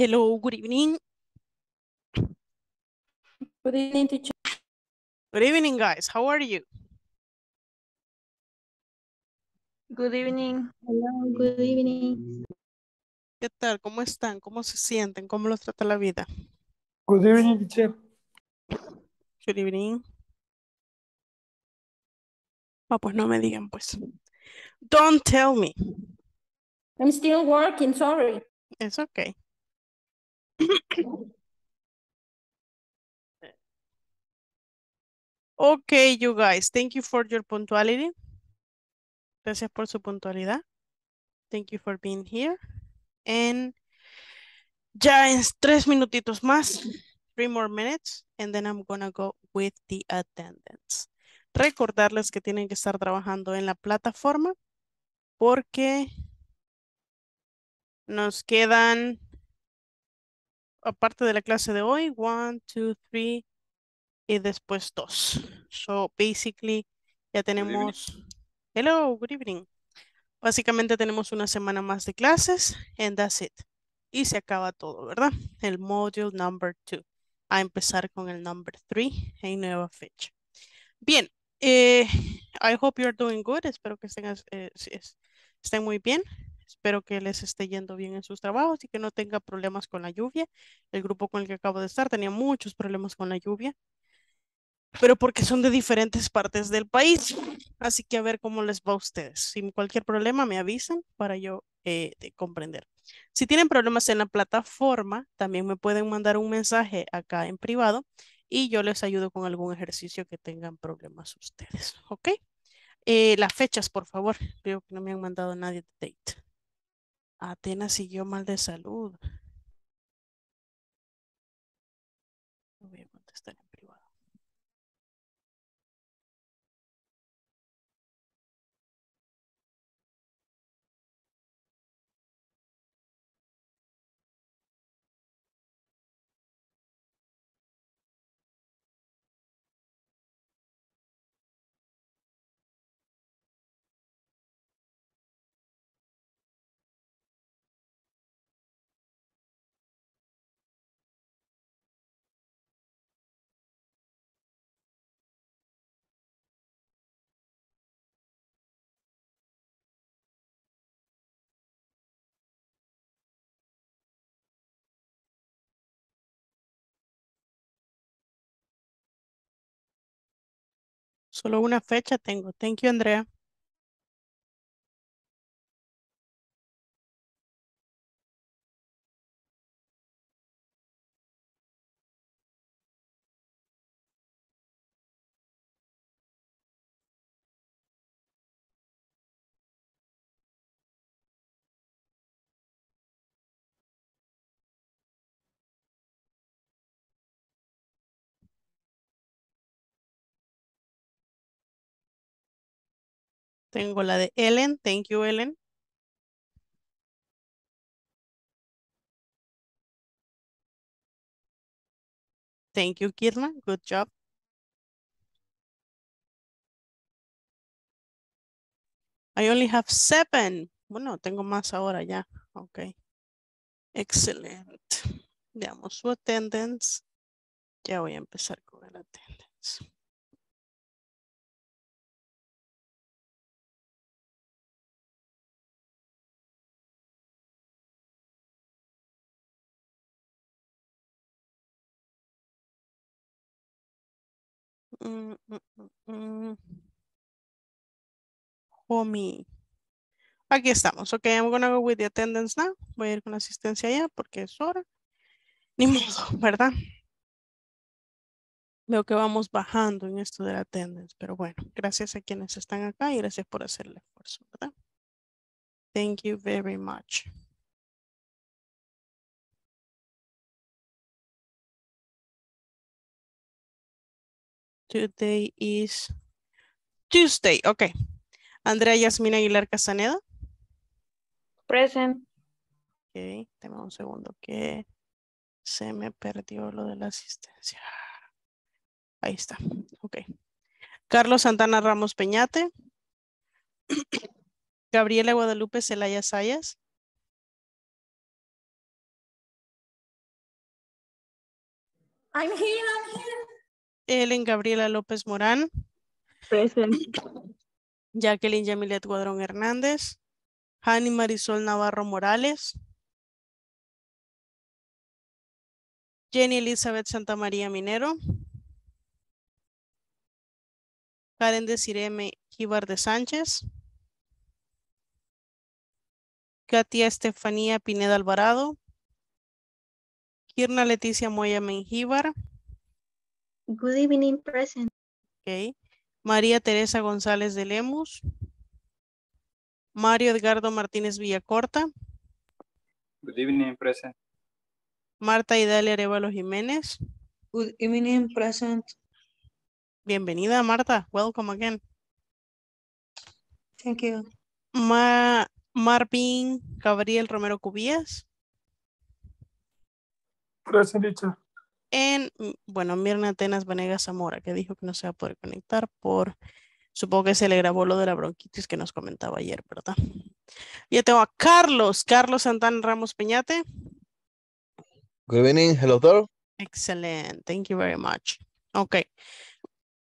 Hello, good evening. Good evening, teacher. Good evening, guys. How are you? Good evening. Hello, good evening. ¿Qué tal? ¿Cómo están? ¿Cómo se sienten? ¿Cómo los trata la vida? Good evening, teacher. Good evening. Ah, pues no me digan, pues. Don't tell me. I'm still working, sorry. It's okay. Okay, you guys. Thank you for your punctuality. Gracias por su puntualidad. Thank you for being here. And ya en tres minutitos más, three more minutes, and then I'm gonna go with the attendance. Recordarles que tienen que estar trabajando en la plataforma porque nos quedan, aparte de la clase de hoy, one, two, three, y después dos. So, basically, ya tenemos... Hello, good evening. Básicamente tenemos una semana más de clases and that's it. Y se acaba todo, ¿verdad? El module number two. A empezar con el number three en nueva fecha. Bien, eh, I hope you're doing good. Espero que estén, eh, estén muy bien. Espero que les esté yendo bien en sus trabajos y que no tenga problemas con la lluvia. El grupo con el que acabo de estar tenía muchos problemas con la lluvia pero porque son de diferentes partes del país. Así que a ver cómo les va a ustedes. Si cualquier problema me avisan para yo eh, comprender. Si tienen problemas en la plataforma, también me pueden mandar un mensaje acá en privado y yo les ayudo con algún ejercicio que tengan problemas ustedes. ¿Ok? Eh, las fechas, por favor. Creo que no me han mandado nadie de date. Atenas siguió mal de salud. Solo una fecha tengo. Thank you, Andrea. Tengo la de Ellen. Thank you, Ellen. Thank you, Kirna. Good job. I only have seven. Bueno, tengo más ahora ya. Ok. Excelente. Veamos su attendance. Ya voy a empezar con el attendance. Mm, mm, mm, Homie. Aquí estamos. Ok, I'm gonna go with the attendance now. Voy a ir con asistencia ya porque es hora. Ni modo, ¿verdad? Veo que vamos bajando en esto de la attendance, pero bueno, gracias a quienes están acá y gracias por hacer el esfuerzo, ¿verdad? Thank you very much. Today is Tuesday. Ok. Andrea Yasmina Aguilar Casaneda. Present. Ok, tengo un segundo que se me perdió lo de la asistencia. Ahí está. Ok. Carlos Santana Ramos Peñate. Gabriela Guadalupe Celaya Sayas. I'm here, I'm here. Ellen Gabriela López Morán, Present. Jacqueline Yamilet Guadrón Hernández, Hani Marisol Navarro Morales, Jenny Elizabeth Santa María Minero, Karen Desireme Gibar de Sánchez, Katia Estefanía Pineda Alvarado, Kirna Leticia Moya Mengíbar, Good evening, present. ok, María Teresa González de Lemus, Mario Edgardo Martínez Villacorta, Good evening, present. Marta Idalia Arevalo Jiménez. Good evening, present. Bienvenida, Marta. Welcome again. Thank you. Ma Marvin Gabriel Romero Cubías. Present, teacher. En, mm, bueno, Mirna Atenas Vanegas Zamora, que dijo que no se va a poder conectar por, supongo que se le grabó lo de la bronquitis que nos comentaba ayer, ¿verdad? Ya tengo a Carlos, Carlos Santana Ramos Peñate. Good evening, hello there. Excelente, thank you very much. Ok.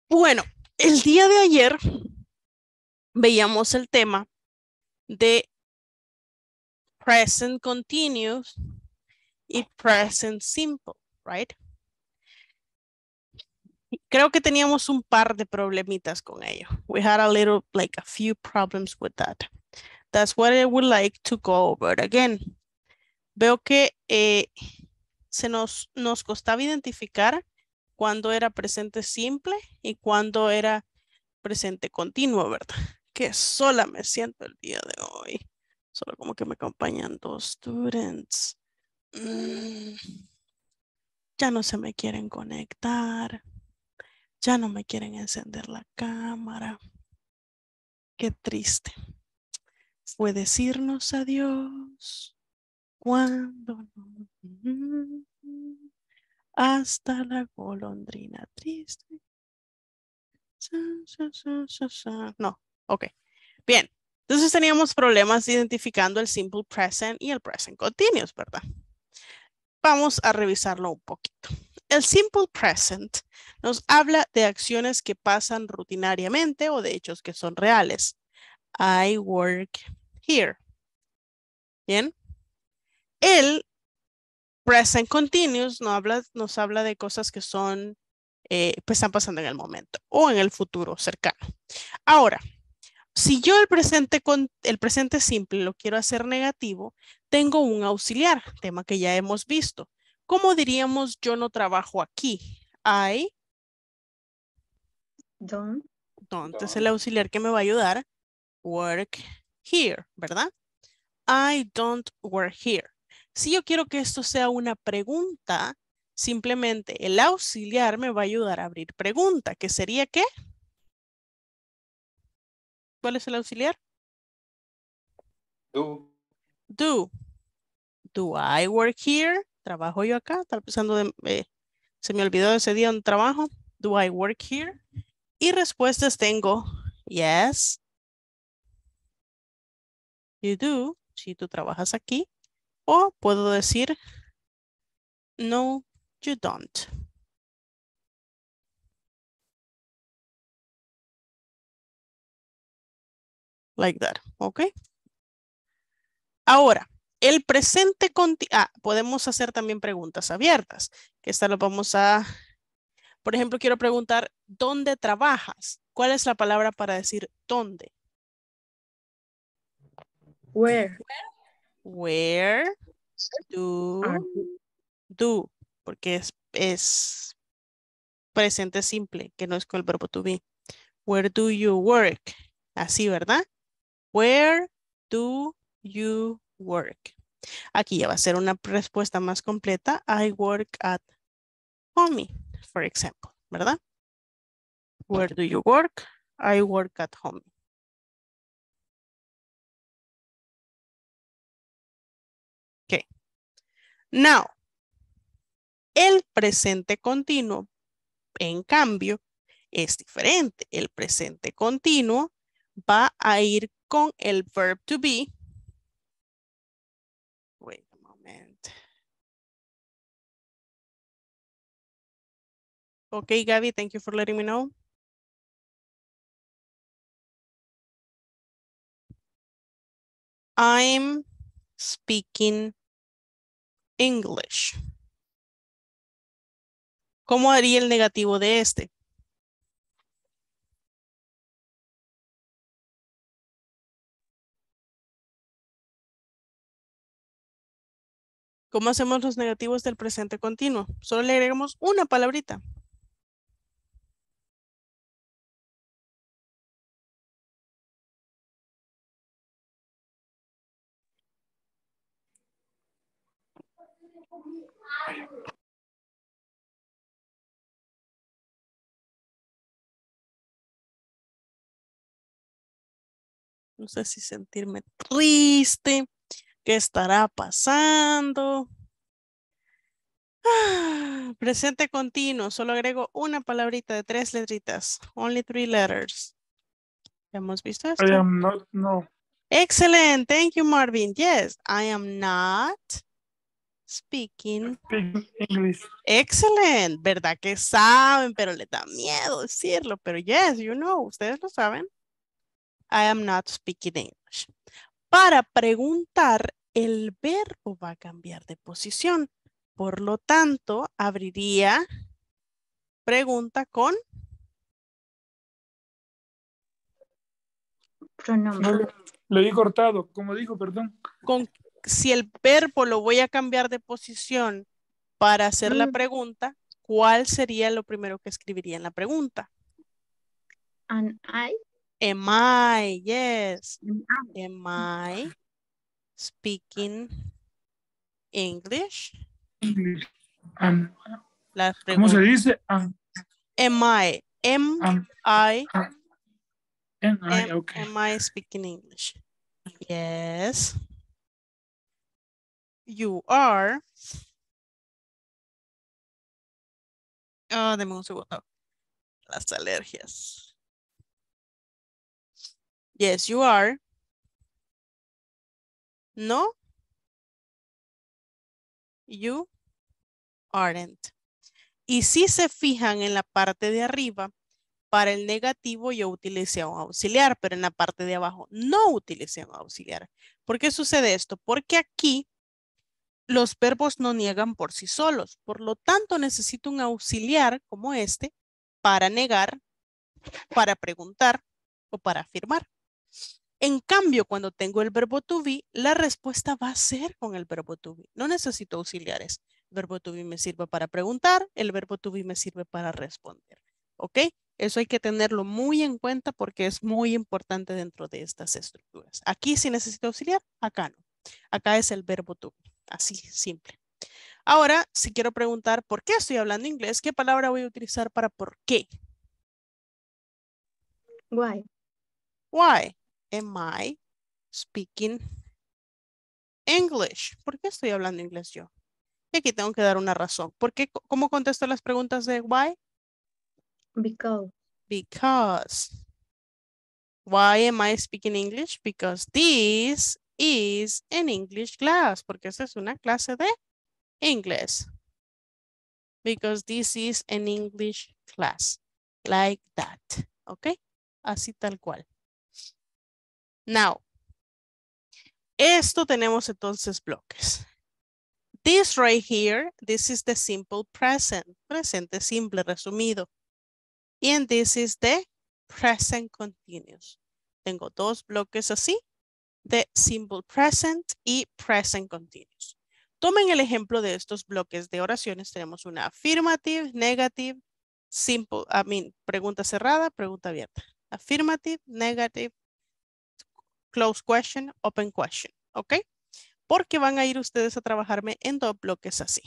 Bueno, el día de ayer veíamos el tema de present continuous y present simple, right? Creo que teníamos un par de problemitas con ello. We had a little, like a few problems with that. That's what I would like to go over again. Veo que eh, se nos, nos costaba identificar cuándo era presente simple y cuándo era presente continuo, ¿verdad? Que sola me siento el día de hoy. Solo como que me acompañan dos students. Mm, Ya no se me quieren conectar. Ya no me quieren encender la cámara. Qué triste. Fue decirnos adiós cuando no- hasta la golondrina triste. No, ok. Bien. Entonces teníamos problemas identificando el simple present y el present continuous, ¿verdad? Vamos a revisarlo un poquito. El simple present nos habla de acciones que pasan rutinariamente o de hechos que son reales. I work here. Bien. El present continuous nos habla, de cosas que son, eh, pues están pasando en el momento o en el futuro cercano. Ahora, si yo el presente, con, el presente simple lo quiero hacer negativo, tengo un auxiliar, tema que ya hemos visto. ¿Cómo diríamos yo no trabajo aquí? I Don't. don't es el auxiliar que me va a ayudar. Work here, ¿verdad? I don't work here. Si yo quiero que esto sea una pregunta, simplemente el auxiliar me va a ayudar a abrir pregunta, que sería ¿qué? ¿Cuál es el auxiliar? Do. Do. Do I work here? ¿Trabajo yo acá? Estaba pensando de, eh, se me olvidó ese día un trabajo. Do I work here? Y respuestas tengo yes. You do. Si tú trabajas aquí. O puedo decir no, you don't. Like that, ¿ok? Ahora, el presente continuo, ah, podemos hacer también preguntas abiertas, que esta lo vamos a, por ejemplo, quiero preguntar, ¿dónde trabajas? ¿Cuál es la palabra para decir dónde? Where? Where do, Are do, porque es, es presente simple, que no es con el verbo to be. Where do you work? Así, ¿verdad? Where do you work? Aquí ya va a ser una respuesta más completa. I work at home, for example, ¿verdad? Where do you work? I work at home. Okay. Now, el presente continuo, en cambio, es diferente. El presente continuo va a ir con el verb to be. Wait a moment. Okay, Gabby, thank you for letting me know. I'm speaking English. ¿Cómo haría el negativo de este? ¿Cómo hacemos los negativos del presente continuo? Solo le agregamos una palabrita. No sé si sentirme triste. ¿Qué estará pasando? Ah, presente continuo. Solo agrego una palabrita de tres letritas. Only three letters. ¿Hemos visto esto? I am not, no. Excellent. Thank you, Marvin. Yes, I am not speaking. English. Excellent. ¿Verdad que saben? Pero le da miedo decirlo. Pero yes, you know. Ustedes lo saben. I am not speaking English. Para preguntar, el verbo va a cambiar de posición. Por lo tanto, abriría pregunta con No, Pronombre. le, le di cortado, como dijo, perdón. con si el verbo lo voy a cambiar de posición para hacer la Mm. pregunta, ¿cuál sería lo primero que escribiría en la pregunta? And I. Am I? Yes. I. Am I speaking English? English. Am- La ¿Cómo se dice? Am, Am I? Am I? am I, Am, ok. am I speaking English? Yes. You are. Ah, deme un segundo. Las alergias. Yes, you are. No. You aren't. Y si se fijan en la parte de arriba, para el negativo yo utilicé un auxiliar, pero en la parte de abajo no utilicé un auxiliar. ¿Por qué sucede esto? Porque aquí los verbos no niegan por sí solos. Por lo tanto, necesito un auxiliar como este para negar, para preguntar o para afirmar. En cambio, cuando tengo el verbo to be, la respuesta va a ser con el verbo to be. No necesito auxiliares. El verbo to be me sirve para preguntar, el verbo to be me sirve para responder. ¿Ok? Eso hay que tenerlo muy en cuenta porque es muy importante dentro de estas estructuras. Aquí sí necesito auxiliar, acá no. Acá es el verbo to be. Así, simple. Ahora, si quiero preguntar por qué estoy hablando inglés, ¿qué palabra voy a utilizar para por qué? Why? Why am I speaking English? ¿Por qué estoy hablando inglés yo? Y aquí tengo que dar una razón. ¿Por qué? ¿Cómo contesto las preguntas de why? Because. Because. Why am I speaking English? Because this is an English class. Porque esta es una clase de inglés. Because this is an English class. Like that. ¿Ok? Así tal cual. Now. Esto tenemos entonces bloques. This right here, this is the simple present. Presente simple, resumido. And this is the present continuous. Tengo dos bloques así de simple present y present continuous. Tomen el ejemplo de estos bloques de oraciones. Tenemos una affirmative, negative, simple, I mean, pregunta cerrada, pregunta abierta. Affirmative, negative, close question, open question. ¿Ok? Porque van a ir ustedes a trabajarme en dos bloques así.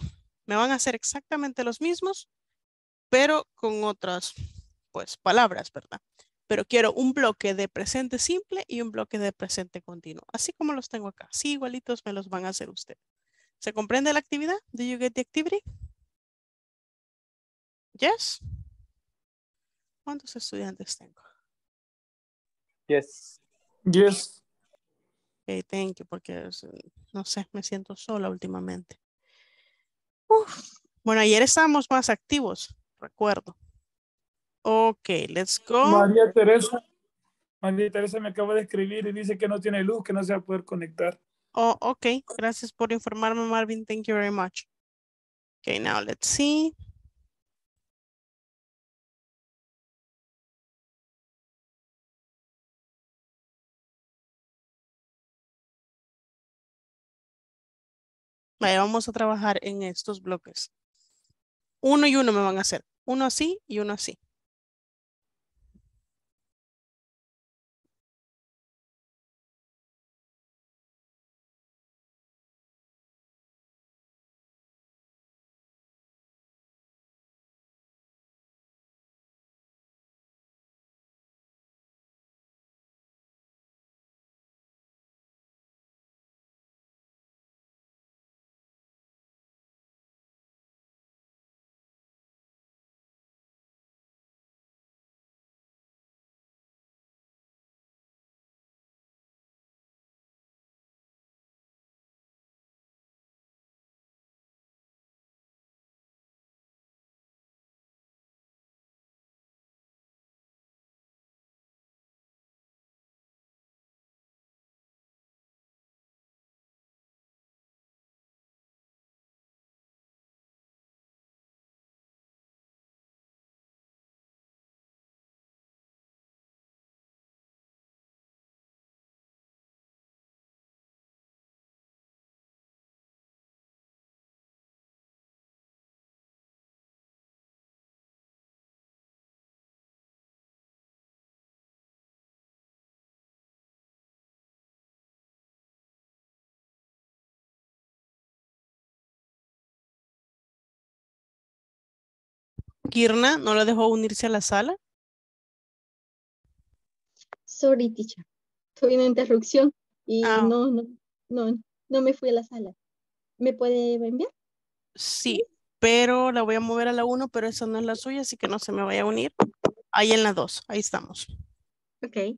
Me van a hacer exactamente los mismos, pero con otras pues palabras, ¿verdad? Pero quiero un bloque de presente simple y un bloque de presente continuo, así como los tengo acá. Sí, igualitos me los van a hacer ustedes. ¿Se comprende la actividad? Do you get the activity? Yes. ¿Cuántos estudiantes tengo? Yes. Yes. Ok, thank you, porque no sé, me siento sola últimamente. Uf. Bueno, ayer estábamos más activos. recuerdo. Ok, let's go. María Teresa. María Teresa me acaba de escribir y dice que no tiene luz, que no se va a poder conectar. Oh, ok. Gracias por informarme, Marvin. Thank you very much. Okay, now let's see. Vaya, vamos a trabajar en estos bloques. Uno y uno me van a hacer. Uno así y uno así. Kirna, ¿no la dejó unirse a la sala? Sorry, teacher. Tuve una interrupción y Ah. no, no, no, no me fui a la sala. ¿Me puede enviar? Sí, pero la voy a mover a la 1, pero esa no es la suya, así que no se me vaya a unir. Ahí en la 2, ahí estamos. Ok.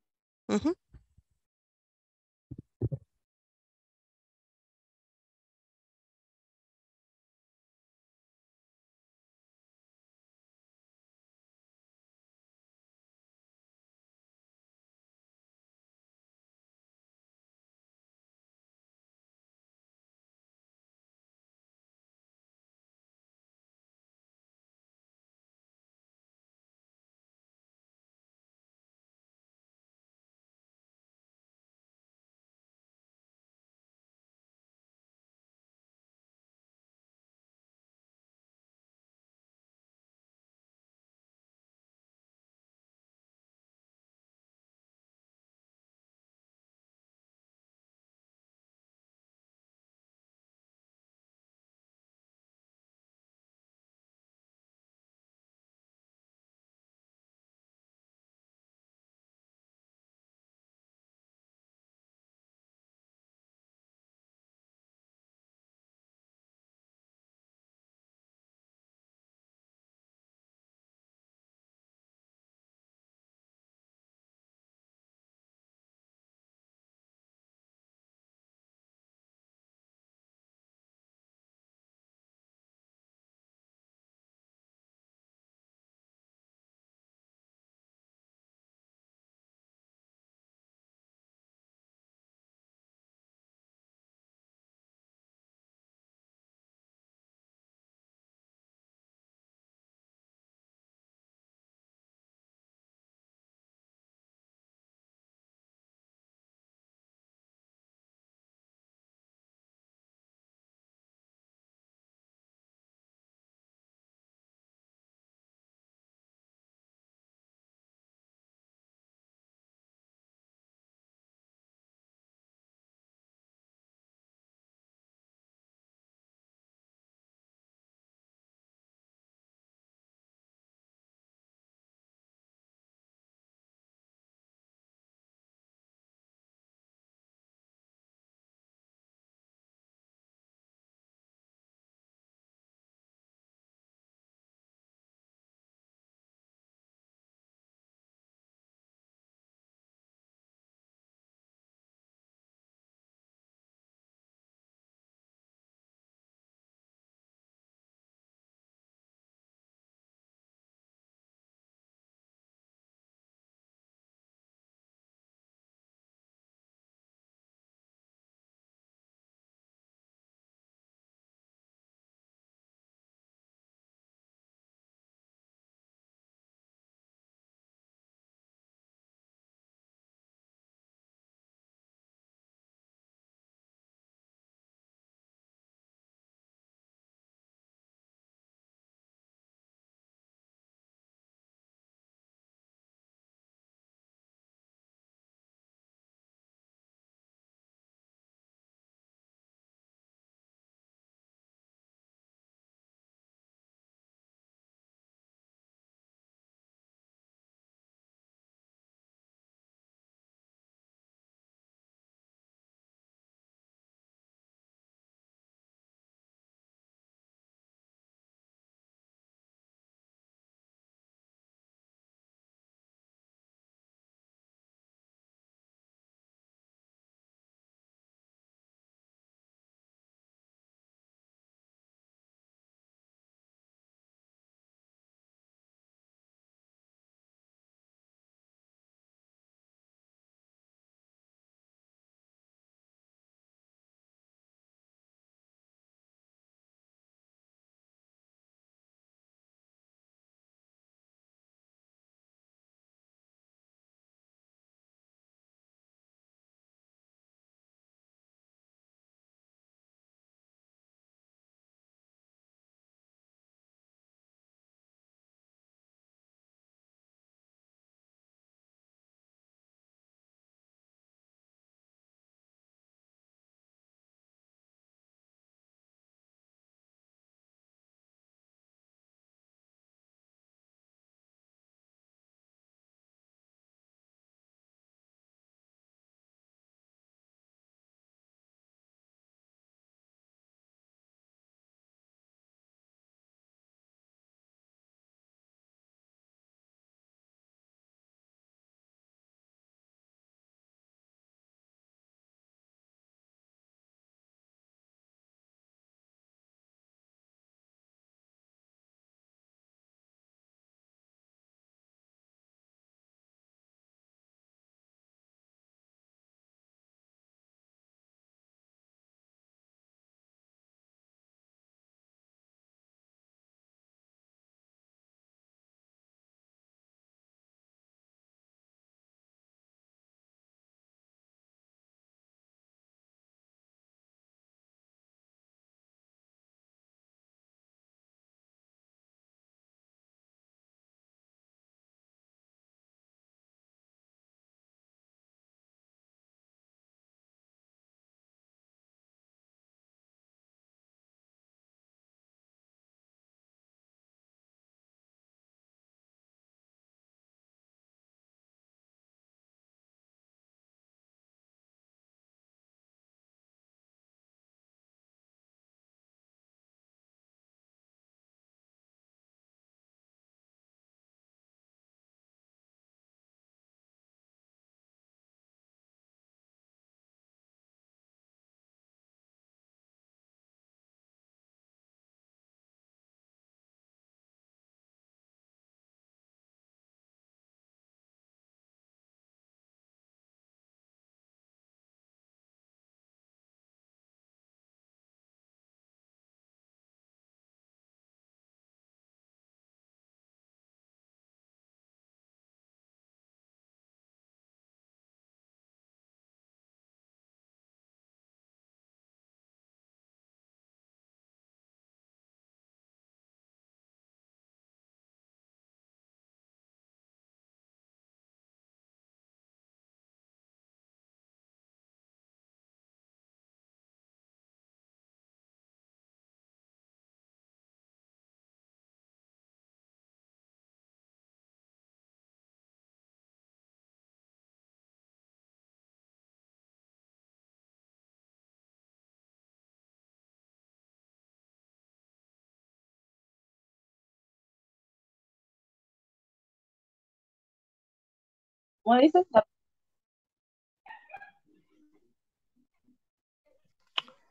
¿Cómo dices?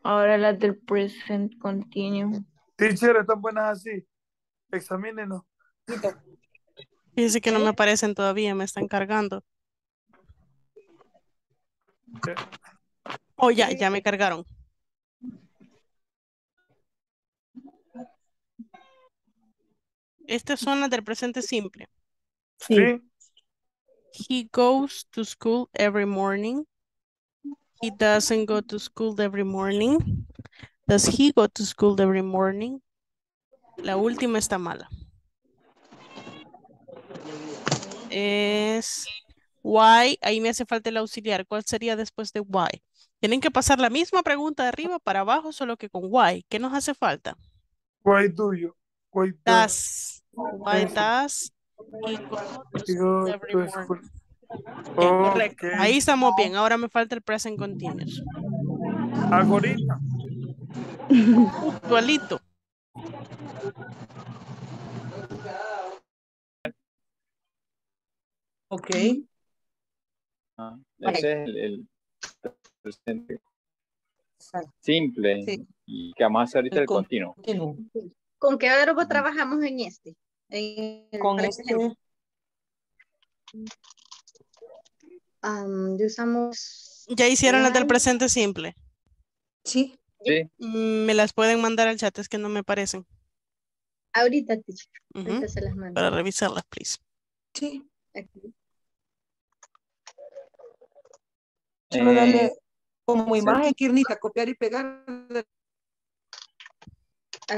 Ahora las del present continuo. Teacher, están buenas así. Examínenos. Fíjese que no me aparecen todavía, me están cargando. Oh, ya, ya me cargaron. Estas son las del presente simple. Sí. Sí. He goes to school every morning. He doesn't go to school every morning. Does he go to school every morning? La última está mala. Es why, ahí me hace falta el auxiliar. ¿Cuál sería después de why? Tienen que pasar la misma pregunta de arriba para abajo, solo que con why. ¿Qué nos hace falta? Why do you? Why does. Why does correcto. Ok. Ahí estamos bien. Ahora me falta el present continuous. Ahorita. Actualito. Ok. Ah, ese es el, el presente simple Sí. y que más ahorita El el con- continuo. Continúo. ¿Con qué verbo trabajamos en este? En el Con presente. este, usamos Ya hicieron las del presente simple. sí, Sí, Mm, Me las pueden mandar al chat, es que no me parecen. Ahorita, teacher. Ahorita se las mando. Para revisarlas, please. sí. Aquí. Solo eh, darle como sí. imagen, Kirnita, copiar y pegar.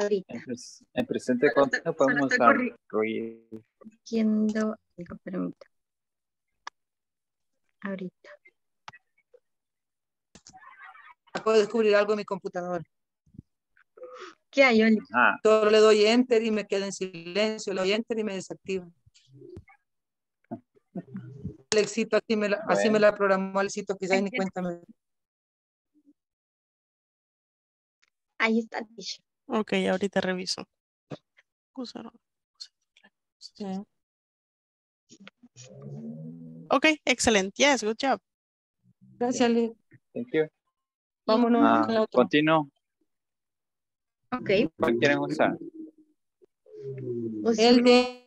Ahorita. en, pres- en presente continuo podemos read. Corrigiendo algo, permita. Ahorita. Acabo de descubrir algo en mi computadora. ¿Qué hay, Oli? Ah, Solo le doy enter y me queda en silencio, le doy enter y me desactiva. Alexito, así me la, así me la programó Alexito, quizás ni cuenta me Ahí está, teacher. Ok, ahorita reviso. Usaron- Sí. Ok, excelente. Yes, good job. Gracias, Ale. thank you. Vámonos Ah, con la otra. continuo. Ok. ¿Cuál quieren usar? Usamos El de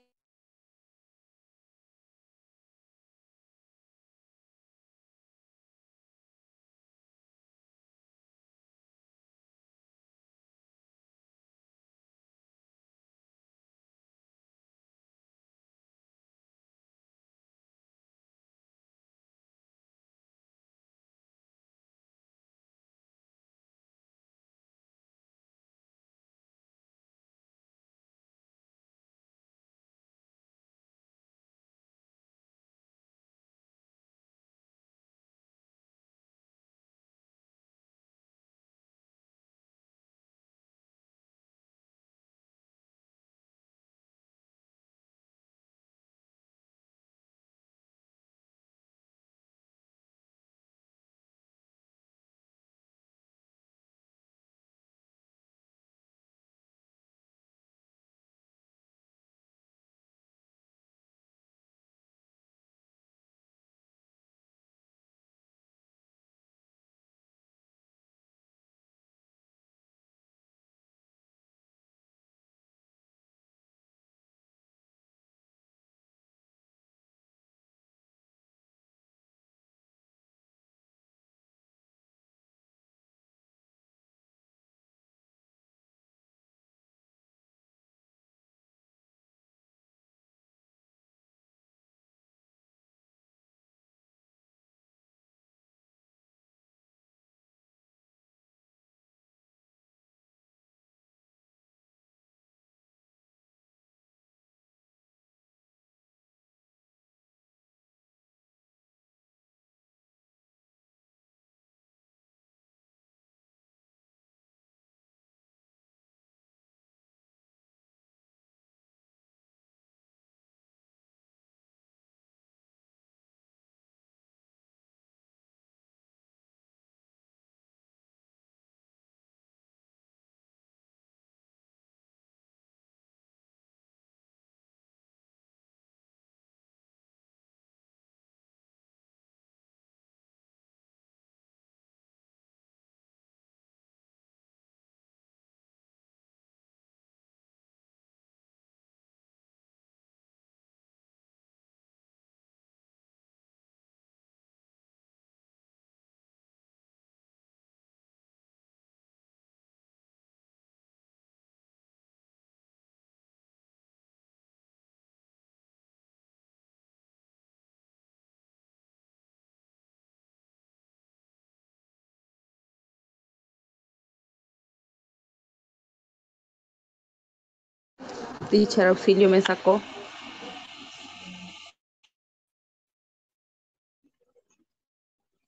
Teacher auxilio me sacó.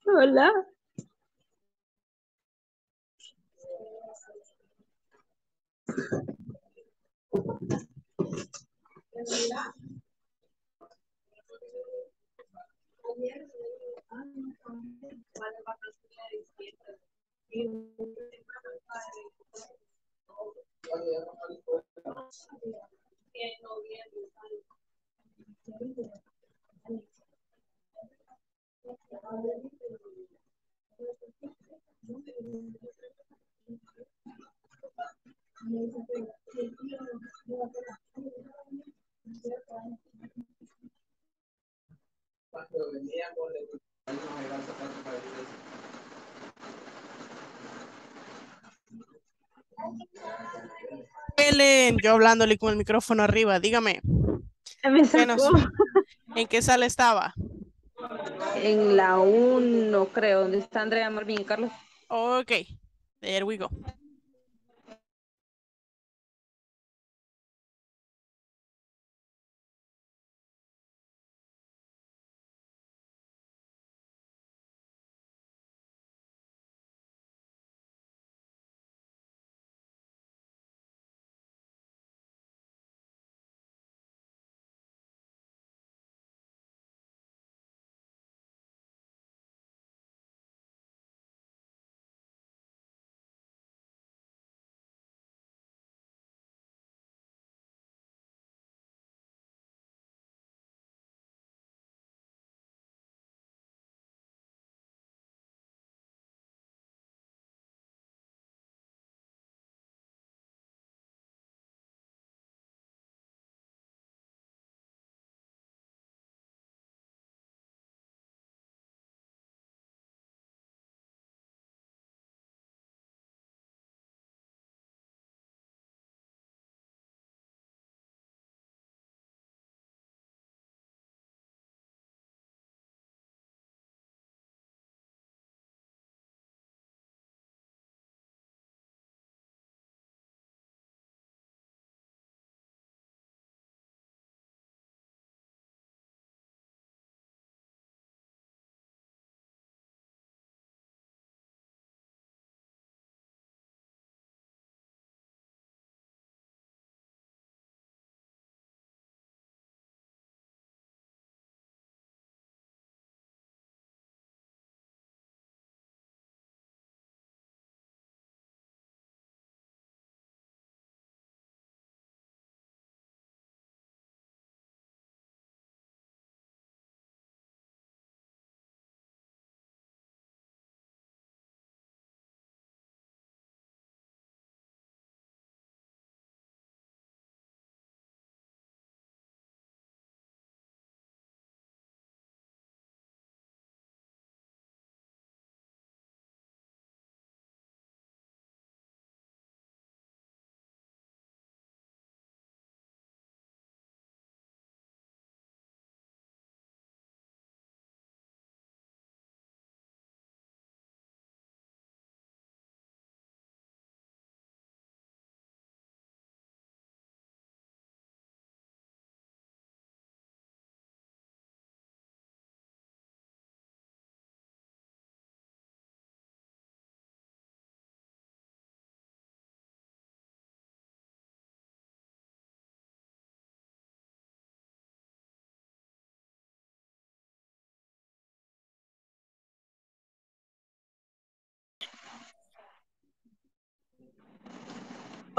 Hola. noviembre. Yo hablándole con el micrófono arriba, dígame, Me ¿Qué nos- sacó. ¿en qué sala estaba? En la 1, creo, donde está Andrea Marvin y Carlos. Ok, there we go.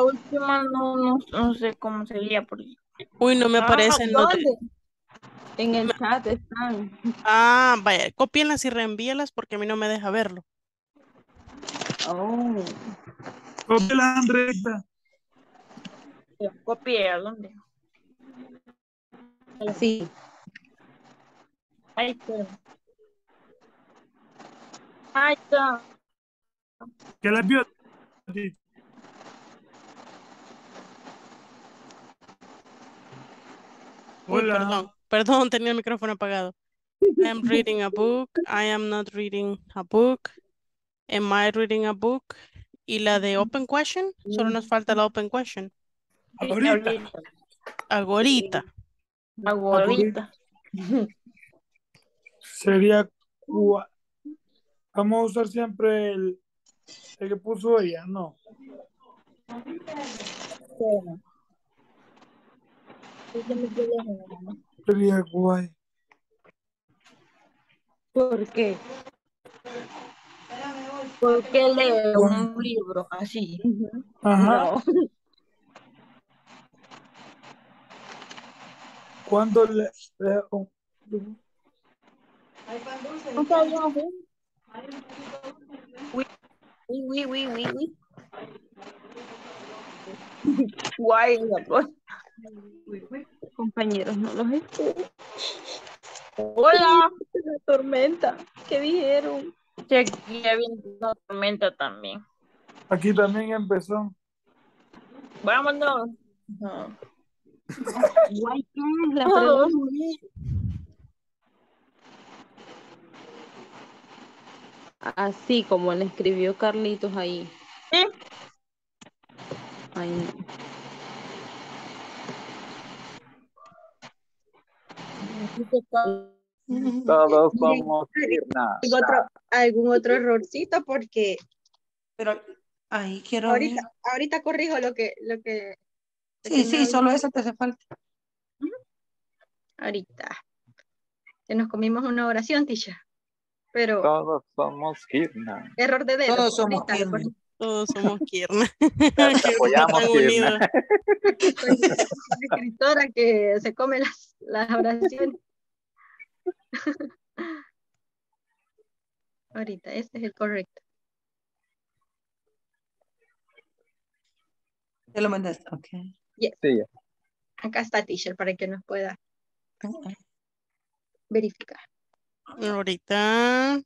La última no, no, no sé cómo sería. Porque... Uy, no me Ah, aparecen ¿dónde? En el chat están. Ah, vaya, cópienlas y reenvíalas porque a mí no me deja verlo. Oh. Cópiala, Andreita. Copié, ¿a dónde? Sí. Ahí está. Ahí está. ¿Qué la vio? Uy, perdón, perdón, tenía el micrófono apagado. I am reading a book. I am not reading a book. Am I reading a book? Y la de open question, solo nos falta la open question. Ahorita. Agorita. Agorita. Sería cua- Vamos a usar siempre el, el que puso ella, no. Es que me quedé lejos, Sería guay. ¿Por qué? Porque lee un libro así. Ajá. No. Cuando le, le- Ok, ya, sí. Oui, oui, oui, oui, oui. Guay, pues. Compañeros, no los escucho. Hola. La tormenta. ¿Qué dijeron? Sí, aquí ya viene una tormenta también. aquí también empezó. Vámonos. Guay, ¿qué es la Todos. pregunta? Así como le escribió Carlitos ahí. ¿Sí? Ay, no. Todos somos. ¿Algún otro, algún otro errorcito? Porque Pero ahí quiero ver. ahorita, ahorita corrijo lo que, lo que, Sí, sí, solo eso te hace falta. ahorita. Que nos comimos una oración, Tisha. Pero Todos somos Irna. error de dedo. Todos somos ahorita Kirna. Todos somos Kierna. Te apoyamos. Soy la escritora que se come las, las oraciones. Ahorita, este es el correcto. Te lo mandaste. Ok. Sí, ya. Acá está teacher para que nos pueda verificar. Ahorita.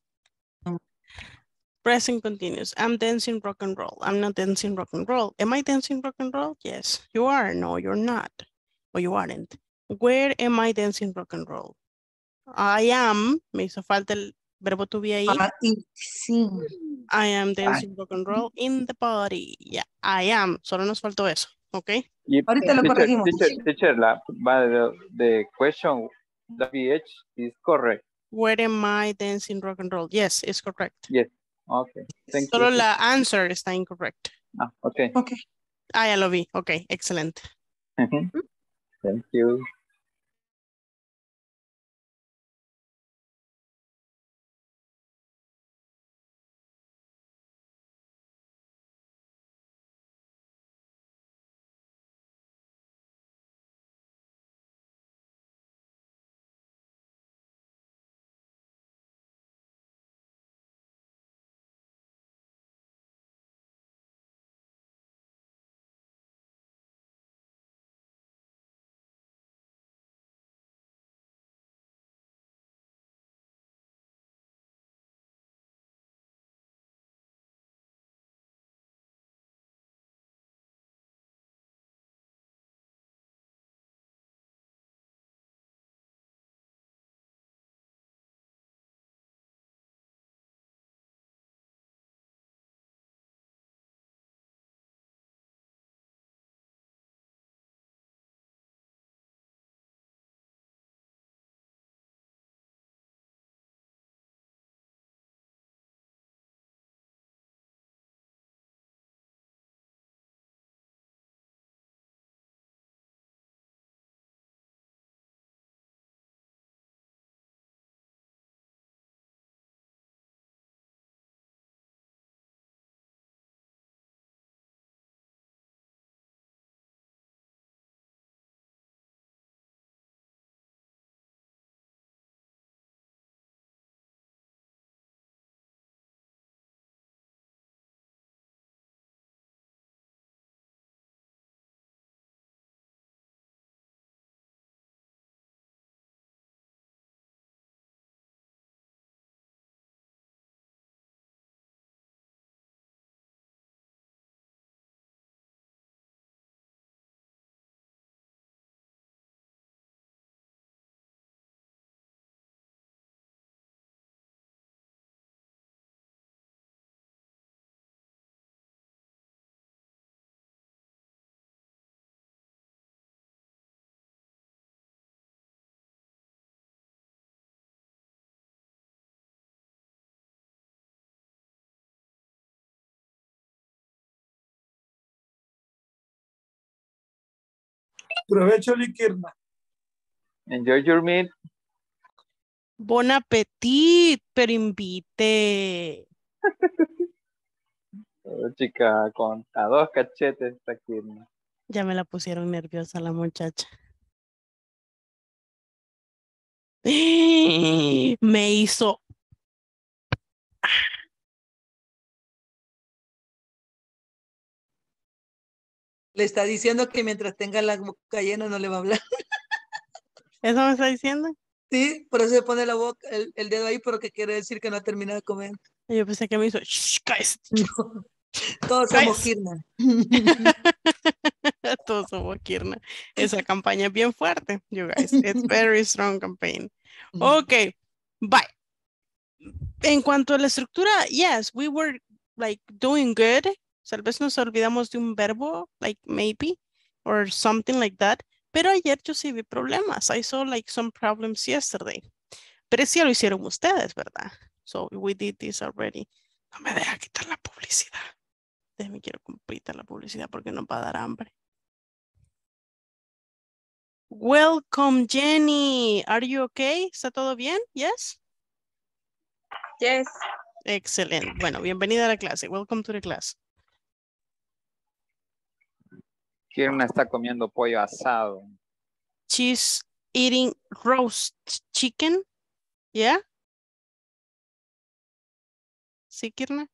Present continuous. I'm dancing rock and roll. I'm not dancing rock and roll. Am I dancing rock and roll? Yes. You are. No, you're not. Or you aren't. Where am I dancing rock and roll? I am. Me hizo falta el verbo to be ahí. Ah, sí. I am dancing rock and roll in the party. Yeah, I am. Solo nos faltó eso. ¿Ok? Y Ahorita lo teacher, corregimos. Teacher, teacher, la, the, the question, the VH is correct. Where am I dancing rock and roll? Yes, it's correct. Okay, thank Solo you. la answer está incorrect. Ah, okay. Ok. Ah, ya lo vi. Ok, excelente. Thank you. Provecho, Liquirna. Enjoy your meat. Bon appetit, pero invite. Oh, chica, con a dos cachetes está aquí. ¿no? Ya me la pusieron nerviosa la muchacha. Me hizo. Le está diciendo que mientras tenga la boca llena no le va a hablar. ¿Eso me está diciendo? Sí, por eso se pone la boca, el, el dedo ahí, pero que quiere decir que no ha terminado de comer. Yo pensé que me hizo. "Shh, cállese". Todos somos Guys. Kirna. Todos somos Kirna. Esa campaña es bien fuerte, you guys. It's very strong campaign. Ok, bye. En cuanto a la estructura, yes, we were like doing good. Tal vez nos olvidamos de un verbo, like maybe, or something like that. Pero ayer yo sí vi problemas. I saw like some problems yesterday. Pero sí lo hicieron ustedes, ¿verdad? So we did this already. No me deja quitar la publicidad. Déjeme quiero quitar la publicidad porque nos va a dar hambre. Welcome, Jenny. Are you okay? ¿Está todo bien? Yes? Yes. Excelente. Bueno, bienvenida a la clase. Welcome to the class. Kirna está comiendo pollo asado. She's eating roast chicken. Yeah? ¿Sí, Kirna?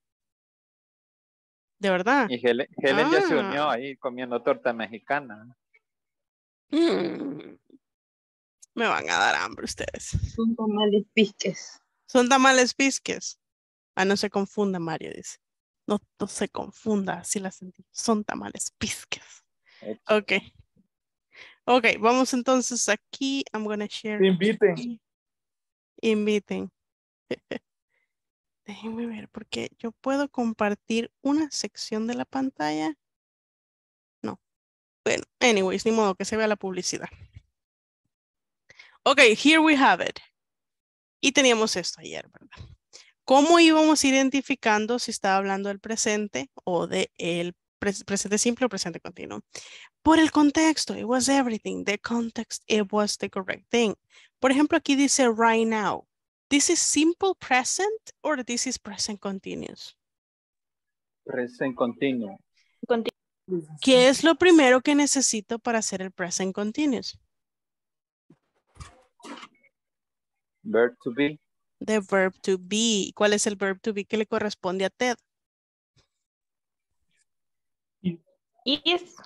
¿De verdad? Y Helen, Helen ya se unió Ah. ahí comiendo torta mexicana. Mm. Me van a dar hambre ustedes. Son tamales pisques. Son tamales pisques. Ah, no se confunda, Mario dice. No, no se confunda, así la sentí. Son tamales pisques. Ok. Ok, vamos entonces aquí. I'm gonna share. Inviten. Inviten. Déjenme ver, porque yo puedo compartir una sección de la pantalla. No. Bueno, anyways, ni modo que se vea la publicidad. Ok, here we have it. Y teníamos esto ayer, ¿verdad? ¿Cómo íbamos identificando si estaba hablando del presente o del presente simple o presente continuo? Por el contexto, it was everything. The context, it was the correct thing. Por ejemplo, aquí dice right now. This is simple present or this is present continuous? Present continuo. ¿Qué es lo primero que necesito para hacer el present continuous? Verb to be. The verb to be. ¿Cuál es el verb to be que le corresponde a Ted? Is.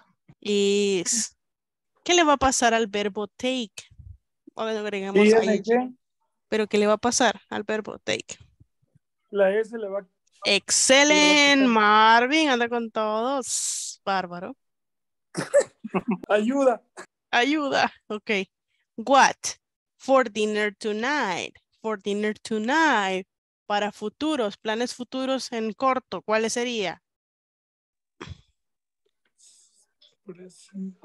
Is. ¿Qué le va a pasar al verbo take? O le agregamos ¿Y ahí. qué? Pero ¿qué le va a pasar al verbo take? La S le va Excelente, Marvin, anda con todos. Bárbaro. ayuda. Ayuda. Ok. What? For dinner tonight. For dinner tonight. Para futuros, planes futuros en corto, ¿cuáles sería? Present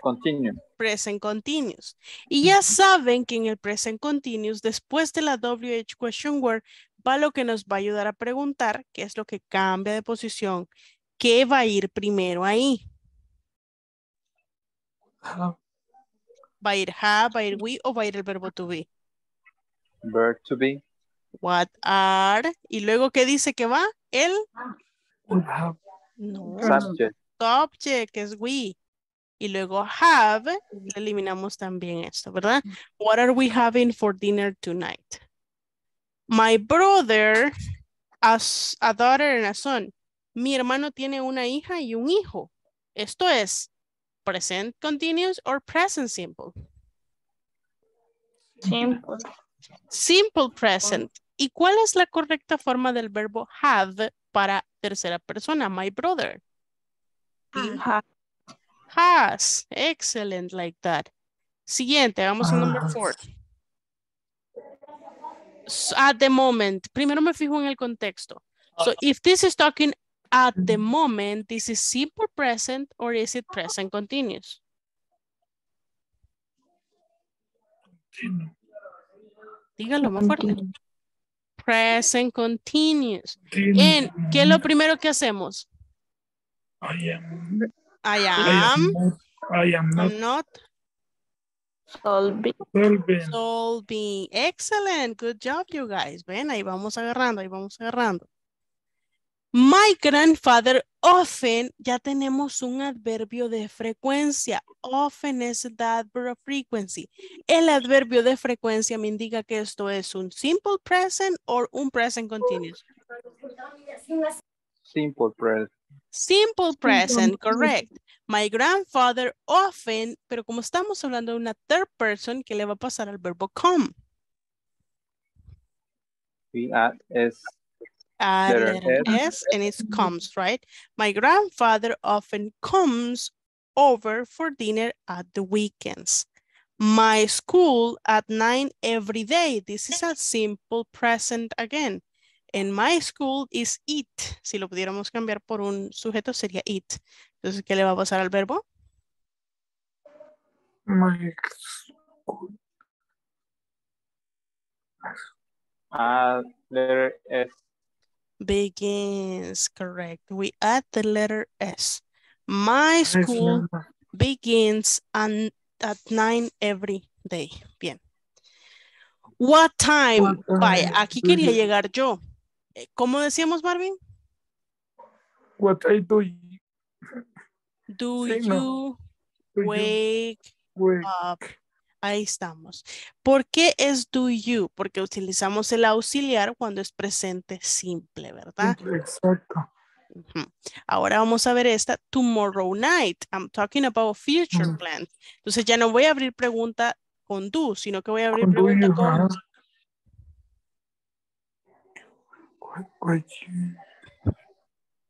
continuo. Present continuous. Y ya saben que en el present continuous, después de la WH question word, va lo que nos va a ayudar a preguntar, qué es lo que cambia de posición, qué va a ir primero ahí. ¿Va a ir have, va a ir we o va a ir el verbo to be? Verb to be. What are, y luego ¿qué dice que va? El, no, Subject. Subject, que es we. Y luego have, le eliminamos también esto, ¿verdad? What are we having for dinner tonight? My brother has a daughter and a son. Mi hermano tiene una hija y un hijo. Esto es present continuous or present simple. Simple. Simple present. ¿Y cuál es la correcta forma del verbo have para tercera persona? My brother. Ha- Has. Excellent like that. Siguiente, vamos a number Ah. four. At the moment. Primero me fijo en el contexto. So if this is talking at the moment, this is simple present or is it present continuous? Dígalo más fuerte. Present continuous. En, ¿qué es lo primero que hacemos? I am. I I am. I am not Solving. solving. solving. Excellent. Good job, you guys. Ven, ahí vamos agarrando, ahí vamos agarrando. My grandfather often, ya tenemos un adverbio de frecuencia. Often es el adverb of frequency. El adverbio de frecuencia me indica que esto es un simple present o un present continuous. Simple present. Simple present, correct. My grandfather often, pero como estamos hablando de una third person, ¿qué le va a pasar al verbo come? We add S. a Letter letter S and it comes, right? My grandfather often comes over for dinner at the weekends. My school at nine every day. This is a simple present again. And my school is it. Si lo pudiéramos cambiar por un sujeto sería it. Entonces, ¿qué le va a pasar al verbo? My Add letter S. Begins, correct. We add the letter S. My school begins an- at nine every day. Bien. What time? What Vaya, time aquí quería llegar yo. Eh, ¿Cómo decíamos, Marvin? What I do, Do Sí, you no. wake wake up? Ahí estamos. ¿Por qué es do you? Porque utilizamos el auxiliar cuando es presente simple, ¿verdad? Exacto. Ahora vamos a ver esta tomorrow night. I'm talking about future Ujú. plans. Entonces ya no voy a abrir pregunta con do, sino que voy a abrir Con pregunta you, con what you-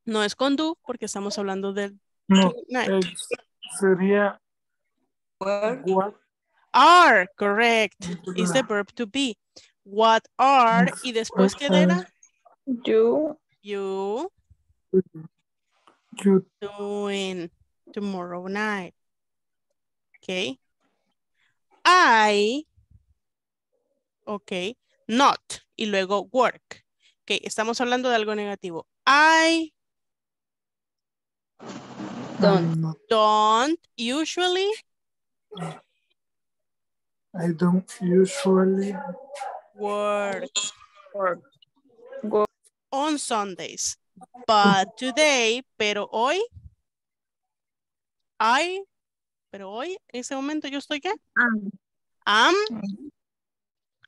no es con do porque estamos hablando del No, es- sería what Are, correct. Is the verb to be. What are y después qué era? You. You you doing tomorrow night. Okay. I, ok, not, y luego work. Ok, estamos hablando de algo negativo. I Don't. Usually I don't usually work on Sundays. But today, pero hoy, I, pero hoy, en ese momento yo estoy qué? Um, I'm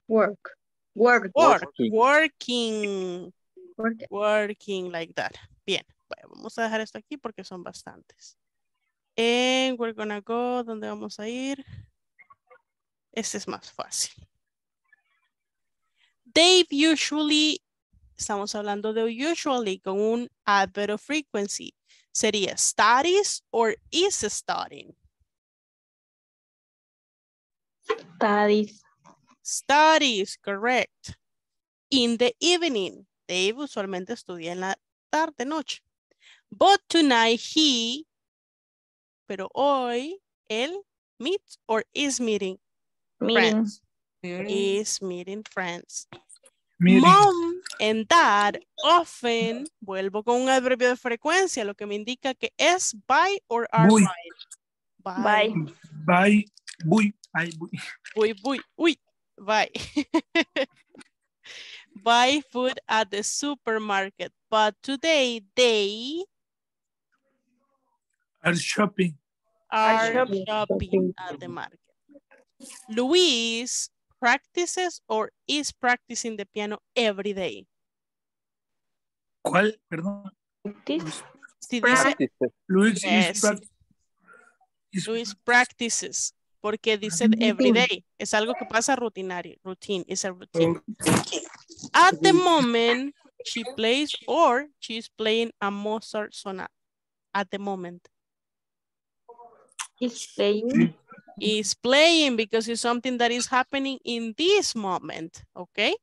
work. Work. work, Working. working. Work. Working like that. Bien, bueno, vamos a dejar esto aquí porque son bastantes. And we're gonna go, ¿dónde vamos a ir? Este es más fácil. Dave usually, estamos hablando de usually con un adverb of frequency. Sería studies or is studying. Studies. Studies, correct. In the evening. Dave usualmente estudia en la tarde, noche. But tonight he, pero hoy, él meets or is meeting Meeting. friends. Is meeting friends. meeting. Mom and dad often, vuelvo con un adverbio de frecuencia, lo que me indica que es by or are by. Bye. Bye. Voy. Ay, voy. Uy, uy, uy, bye. Buy food at the supermarket, but today they Are shopping. are shopping. shopping at the market. Luis practices or is practicing the piano every day. ¿Cuál? Perdón. This. Si dice Practices. Luis Yes. is, prac- is Luis practices, porque dice every day. Es algo que pasa rutinario. Routine is a routine. At the moment, she plays or she's playing a Mozart sonata. At the moment. Is playing. Is playing because it's something that is happening in this moment. ¿Ok?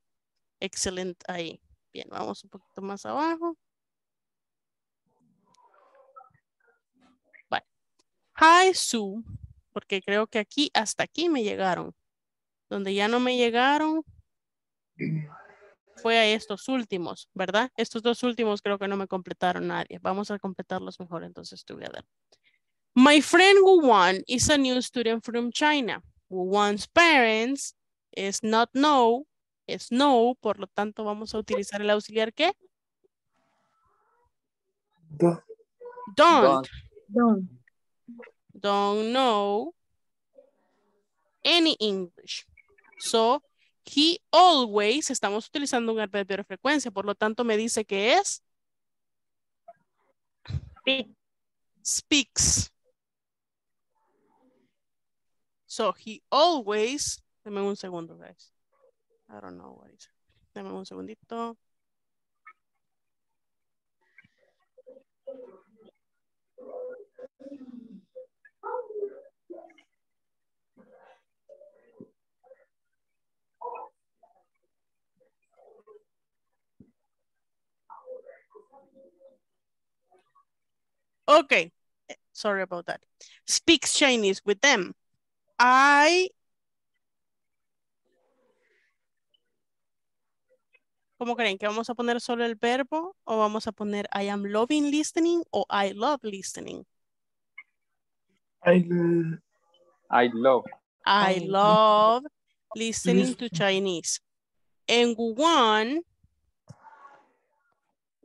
Excelente ahí. Bien, vamos un poquito más abajo. Vale. Hi, Sue. Porque creo que aquí, hasta aquí me llegaron. Donde ya no me llegaron fue a estos últimos, ¿verdad? Estos dos últimos creo que no me completaron nadie. Vamos a completarlos mejor entonces together. My friend Wuwan is a new student from China. Wuwan's parents is not know, es no, por lo tanto vamos a utilizar el auxiliar ¿qué? Do- Don't. Don't. Don't know any English. So, he always, estamos utilizando un adverbio de frecuencia, por lo tanto me dice que es Speak. speaks. So, he always, deme un segundo, guys. I don't know what is. Deme un segundito. Okay, sorry about that. Speaks Chinese with them. I. ¿Cómo creen? ¿Que vamos a poner solo el verbo o vamos a poner I am loving listening o I love listening? I, I love. I love listening to Chinese. En Wuhan,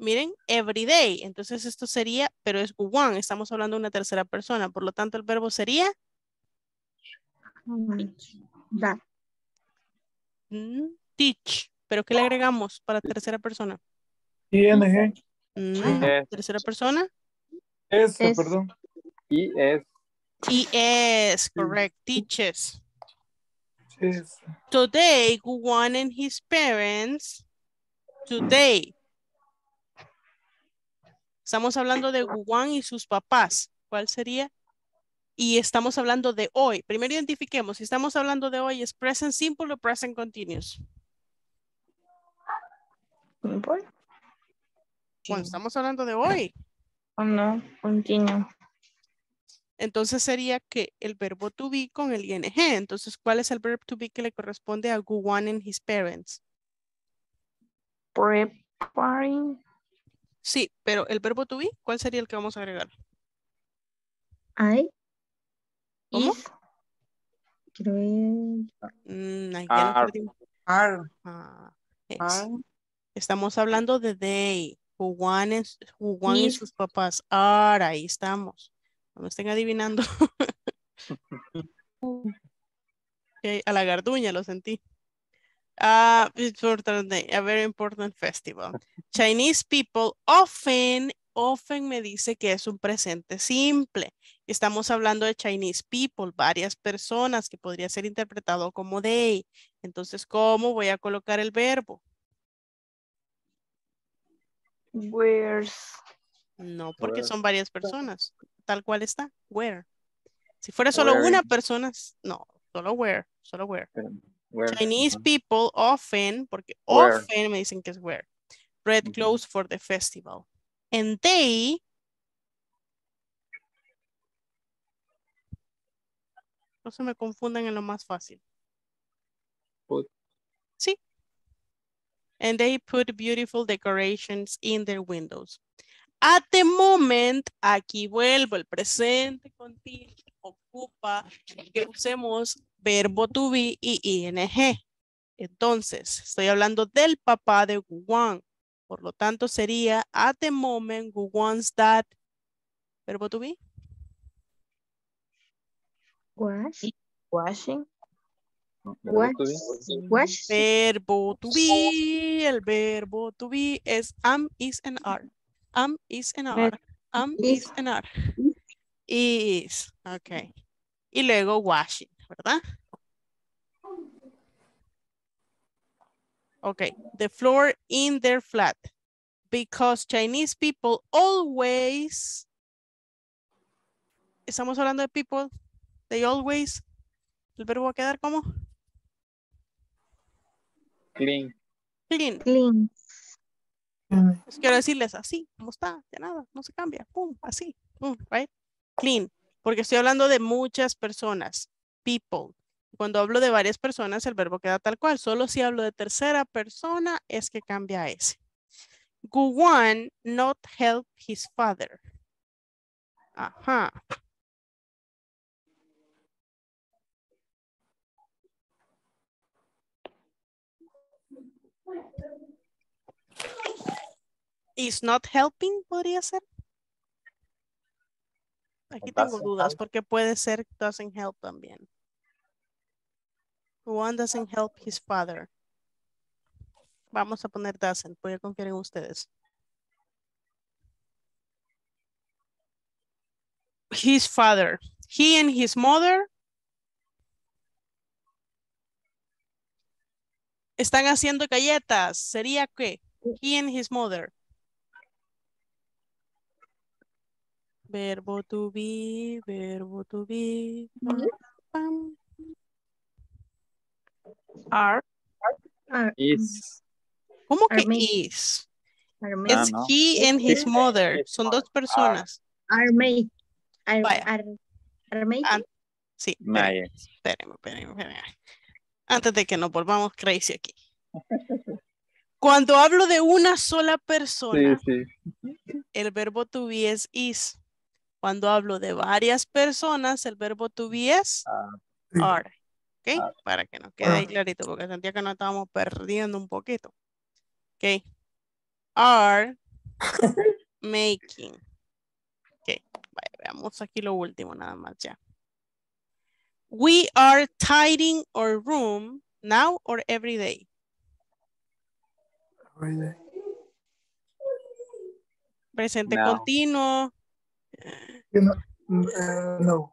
miren, every day. Entonces esto sería, pero es Wuhan, estamos hablando de una tercera persona. Por lo tanto, el verbo sería That. mm, teach. ¿Pero qué le agregamos para tercera persona? ING. Mm, Es. tercera persona. S, Es- perdón. Y es TS, correct, teaches. S. Today, Guan and his parents, today. Estamos hablando de Guan y sus papás. ¿Cuál sería? Y estamos hablando de hoy. Primero identifiquemos si estamos hablando de hoy, ¿es present simple o present continuous? Simple. Cuando estamos hablando de hoy, O no. Continue. entonces sería que el verbo to be con el ing. Entonces, ¿cuál es el verbo to be que le corresponde a Guan and his parents? Preparing. Sí, pero el verbo to be, ¿cuál sería el que vamos a agregar? I. ¿Cómo? is- Quiero ver. Mm, ahí ya nos Are. perdimos. Are, Ah, are, Estamos hablando de they. Juan y Is. sus papás. Ahora, ahí estamos. No me estén adivinando. Ok, a la garduña lo sentí. Ah, important day, a very important festival. Chinese people often, often me dice que es un presente simple. Estamos hablando de Chinese people, varias personas que podría ser interpretado como they. Entonces, ¿cómo voy a colocar el verbo? Where's. No, porque Where. son varias personas. Tal cual está. Where. Si fuera solo Where. una persona, no, solo where, solo where. Where. Chinese people often, porque Where. often me dicen que es where. Red Ujú. clothes for the festival. And they no se me confundan en lo más fácil. Put. Sí. And they put beautiful decorations in their windows. At the moment, aquí vuelvo, el presente continuo ocupa que usemos verbo to be y ing. Entonces, estoy hablando del papá de Guwan. Por lo tanto, sería at the moment Guwan's dad. Verbo to be. Wash. Washing. Verbo Wash. to be. Wash. Verbo to be. El verbo to be es am, is, and are. Am, is, and are. Am, is, Is. and are. Is. Ok. Y luego washing, ¿verdad? Ok. The floor in their flat. Because Chinese people always. Estamos hablando de people. They always. El verbo va a quedar como Clean. clean. Clean. Pues quiero decirles así, como está, ya nada, no se cambia, pum, así, pum, right? Clean, porque estoy hablando de muchas personas, people. Cuando hablo de varias personas, el verbo queda tal cual. Solo si hablo de tercera persona es que cambia a ese. Guwan not help his father. Ajá. Is not helping, podría ser. Aquí tengo dudas porque puede ser doesn't help también. Juan doesn't help his father. Vamos a poner doesn't, voy a confiar en ustedes. His father. He and his mother están haciendo galletas. ¿Sería qué? He and his mother. Verbo to be, verbo to be. Are Are, Is. ¿Cómo que is? are Ah, made. Es no. he and his mother. Son dos personas. Are made. Are, are, are made. Ah, Sí, Maya. espérenme, espérenme, espérenme. Antes de que nos volvamos crazy aquí. Cuando hablo de una sola persona, sí. el verbo to be es is. Cuando hablo de varias personas, el verbo to be es Ah, are. ¿Ok? Ah. Para que nos quede ahí Ah. clarito, porque sentía que nos estábamos perdiendo un poquito. ¿Ok? Are making. Ok, vaya, veamos aquí lo último nada más ya. We are tidying our room now or every day. Every day. Presente Now. continuo. You know, mm, uh, no.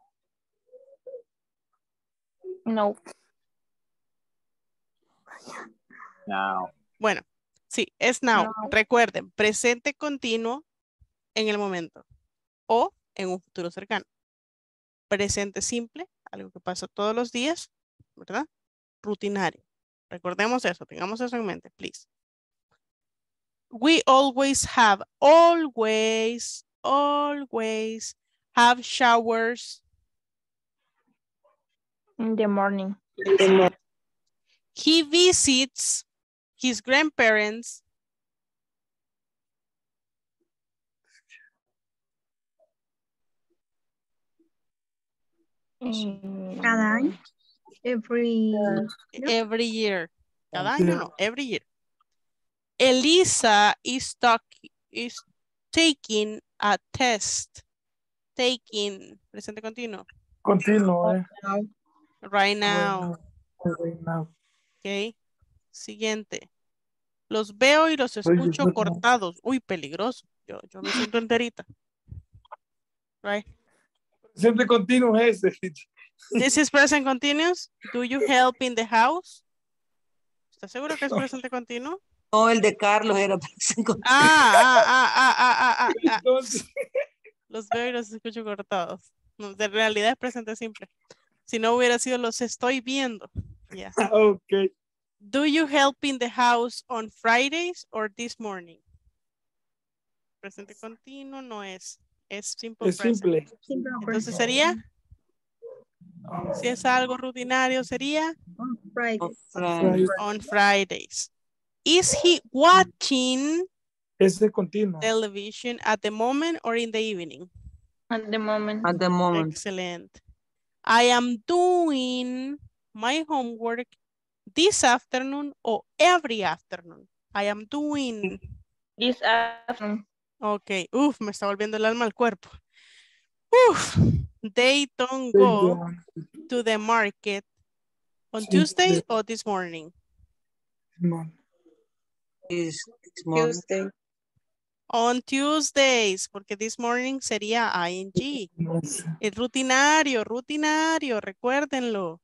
No. now. Bueno, sí, es now. No. Recuerden, presente continuo en el momento o en un futuro cercano. Presente simple, algo que pasa todos los días, ¿verdad? Rutinario. Recordemos eso, tengamos eso en mente, please. We always have, always, always have showers. In the morning. He visits his grandparents Mm, Cada año. Every. No. every year. Cada año no, every year. Elisa is, talk, is taking a test. Taking, presente continuo, Continuo, eh. Right now. Right now. Ok. Siguiente. Los veo y los escucho cortados. Uy, peligroso. Yo, yo me siento enterita. Right. Siempre continuo es ese. This is present continuous. Do you help in the house? ¿Estás seguro que es presente continuo? No, el de Carlos era presente. Ah, ah, ah, ah, ah, ah, ah, ah. Entonces, Los veo y los escucho cortados. No, de realidad es presente simple. Si no hubiera sido los estoy viendo. Ya. ok. Do you help in the house on Fridays or this morning? Presente continuo no es. Es simple Es simple. Entonces sería, si es algo rutinario, sería On Friday. Fran. on Fridays. Is he watching continuo. television at the moment or in the evening? At the moment. At the moment. Excellent. I am doing my homework this afternoon or every afternoon. I am doing. This afternoon. Ok. Uf, me está volviendo el alma al cuerpo. Uf. They don't go to the market on Tuesday or this morning. Simón. Is- is morning. On Tuesdays, porque this morning sería ing. No sé. Es rutinario, rutinario, recuérdenlo.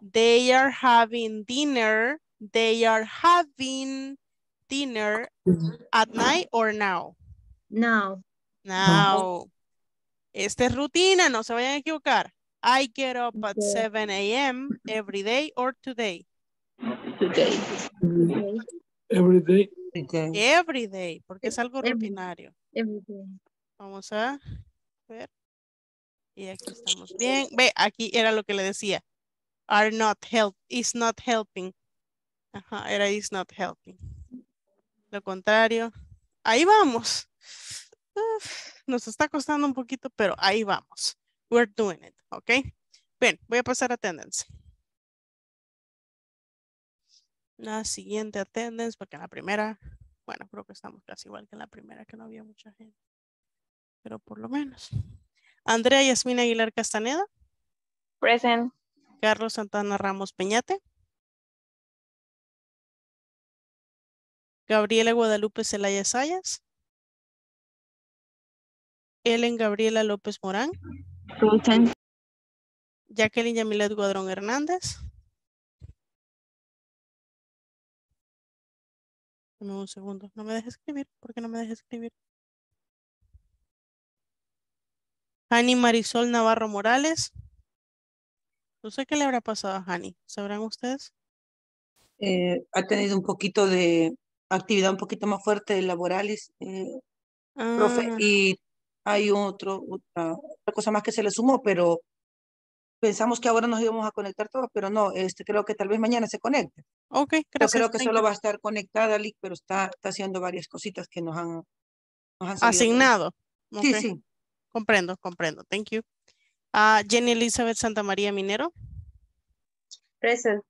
They are having dinner. They are having dinner at night or now. Now. Now. Esta es rutina, no se vayan a equivocar. I get up at Okay. 7 a.m. every day or today. Today. Every day. Okay. Every day, porque es algo Every- rutinario. Every day. Vamos a ver. Y aquí estamos bien. Ve, aquí era lo que le decía. Are not help, is not helping. Ajá, era is not helping. Lo contrario. Ahí vamos. Uf, nos está costando un poquito, pero ahí vamos. We're doing it, ¿ok? Bien, voy a pasar a attendance. La siguiente attendance, porque en la primera Bueno, creo que estamos casi igual que en la primera, que no había mucha gente. Pero por lo menos. Andrea Yasmina Aguilar Castaneda. Present. Carlos Santana Ramos Peñate. Gabriela Guadalupe Zelaya Sayas. Ellen Gabriela López Morán. Present. Jacqueline Yamilet Guadrón Hernández. Dame un segundo. No me dejes escribir. ¿Por qué no me dejes escribir? Hani Marisol Navarro Morales. No sé qué le habrá pasado a Hani. ¿Sabrán ustedes? Eh, ha tenido un poquito de actividad un poquito más fuerte laborales, eh, profe, Ah, y hay otro, otra, otra cosa más que se le sumó, pero pensamos que ahora nos íbamos a conectar todos, pero no, este, creo que tal vez mañana se conecte. ok, Yo gracias. creo que thank solo you. va a estar conectada, Lick, pero está, está haciendo varias cositas que nos han, nos han. Asignado. Sí, sí. Comprendo, comprendo. Thank you. Ah, Jenny Elizabeth Santa María Minero. Present.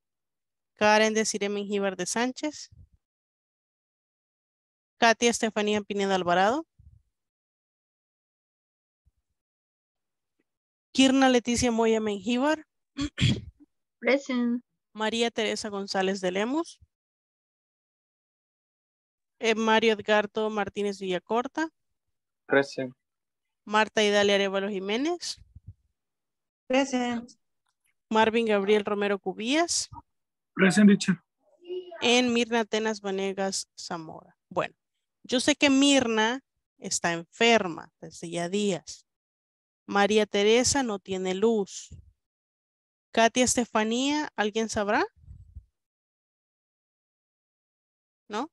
Karen Desiree Mengíbar de Sánchez. Katia Estefanía Pineda Alvarado. Kirna Leticia Moya Mengíbar. Present. María Teresa González de Lemos. eh, Mario Edgardo Martínez Villacorta. Present. Marta Idalia Arevalo Jiménez. Present. Marvin Gabriel Romero Cubías. Present teacher. En Mirna Atenas Vanegas Zamora. Bueno, yo sé que Mirna está enferma desde ya días. María Teresa no tiene luz. Katia Estefanía, ¿alguien sabrá? ¿No?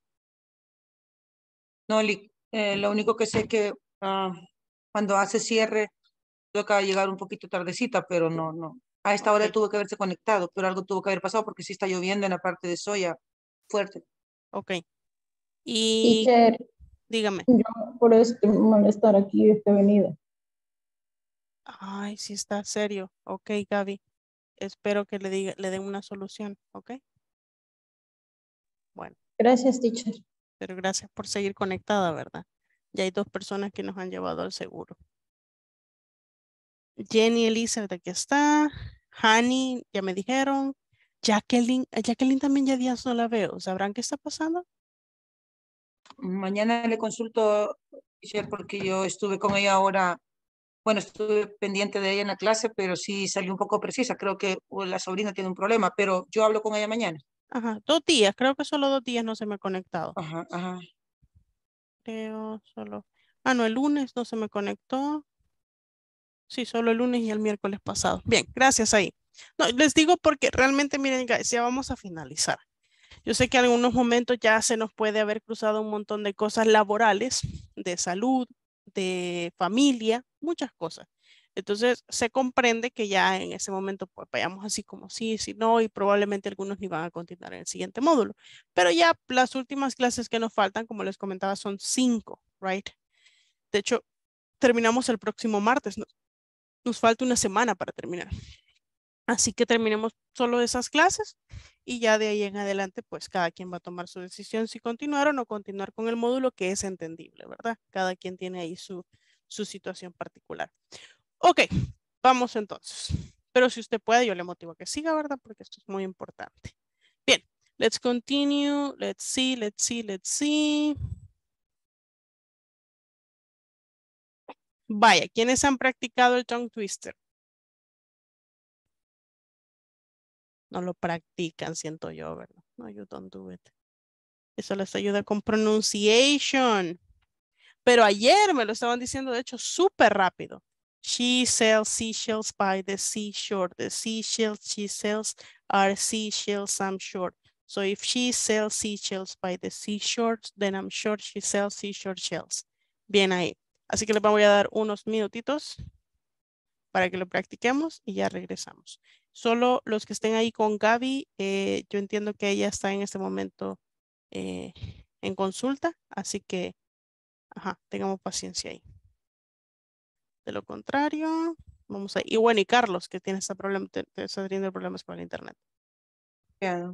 No, Lick, eh, lo único que sé que ah, cuando hace cierre, toca llegar un poquito tardecita, pero no, no. A esta hora tuvo que haberse conectado, pero algo tuvo que haber pasado porque sí está lloviendo en la parte de Soya fuerte. Ok. Y Teacher, dígame. yo por eso molestar aquí esta avenida. Ay, sí está serio. Ok, Gaby. Espero que le diga, le den una solución. Ok. Bueno, Gracias, teacher. pero gracias por seguir conectada, ¿verdad? Ya hay dos personas que nos han llevado al seguro. Jenny Elizabeth, aquí está. Hani, ya me dijeron. Jacqueline, a Jacqueline también ya días no la veo. ¿Sabrán qué está pasando? Mañana le consulto, teacher, porque yo estuve con ella ahora, bueno, estuve pendiente de ella en la clase, pero sí salió un poco precisa. Creo que la sobrina tiene un problema, pero yo hablo con ella mañana. Ajá, dos días. Creo que solo dos días no se me ha conectado. Ajá, ajá. Creo solo. Ah, no, el lunes no se me conectó. Sí, solo el lunes y el miércoles pasado. Bien, gracias ahí. No, les digo porque realmente, miren, ya vamos a finalizar. Yo sé que en algunos momentos ya se nos puede haber cruzado un montón de cosas laborales, de salud, de familia, muchas cosas. Entonces, se comprende que ya en ese momento pues vayamos así como sí, sí, no, y probablemente algunos ni van a continuar en el siguiente módulo. Pero ya las últimas clases que nos faltan, como les comentaba, son cinco, right? De hecho, terminamos el próximo martes. Nos, nos falta una semana para terminar. Así que terminemos solo esas clases y ya de ahí en adelante, pues cada quien va a tomar su decisión si continuar o no continuar con el módulo que es entendible, ¿verdad? Cada quien tiene ahí su, situación particular. Ok, vamos entonces. Pero si usted puede, yo le motivo a que siga, ¿verdad? Porque esto es muy importante. Bien, let's continue. Let's see, let's see, let's see. Vaya, ¿quiénes han practicado el tongue twister? No lo practican, siento yo, ¿verdad? No, you don't do it. Eso les ayuda con pronunciation. Pero ayer me lo estaban diciendo, de hecho, súper rápido. She sells seashells by the seashore. The seashells she sells are seashells, I'm sure. So if she sells seashells by the seashore, then I'm sure she sells seashore shells. Bien ahí. Así que les voy a dar unos minutitos para que lo practiquemos y ya regresamos. Solo los que estén ahí con Gaby, eh, yo entiendo que ella está en este momento eh, en consulta, así que, tengamos paciencia ahí. De lo contrario, vamos a Y bueno, y Carlos, que tiene este problema, está teniendo problemas con el internet. Ya.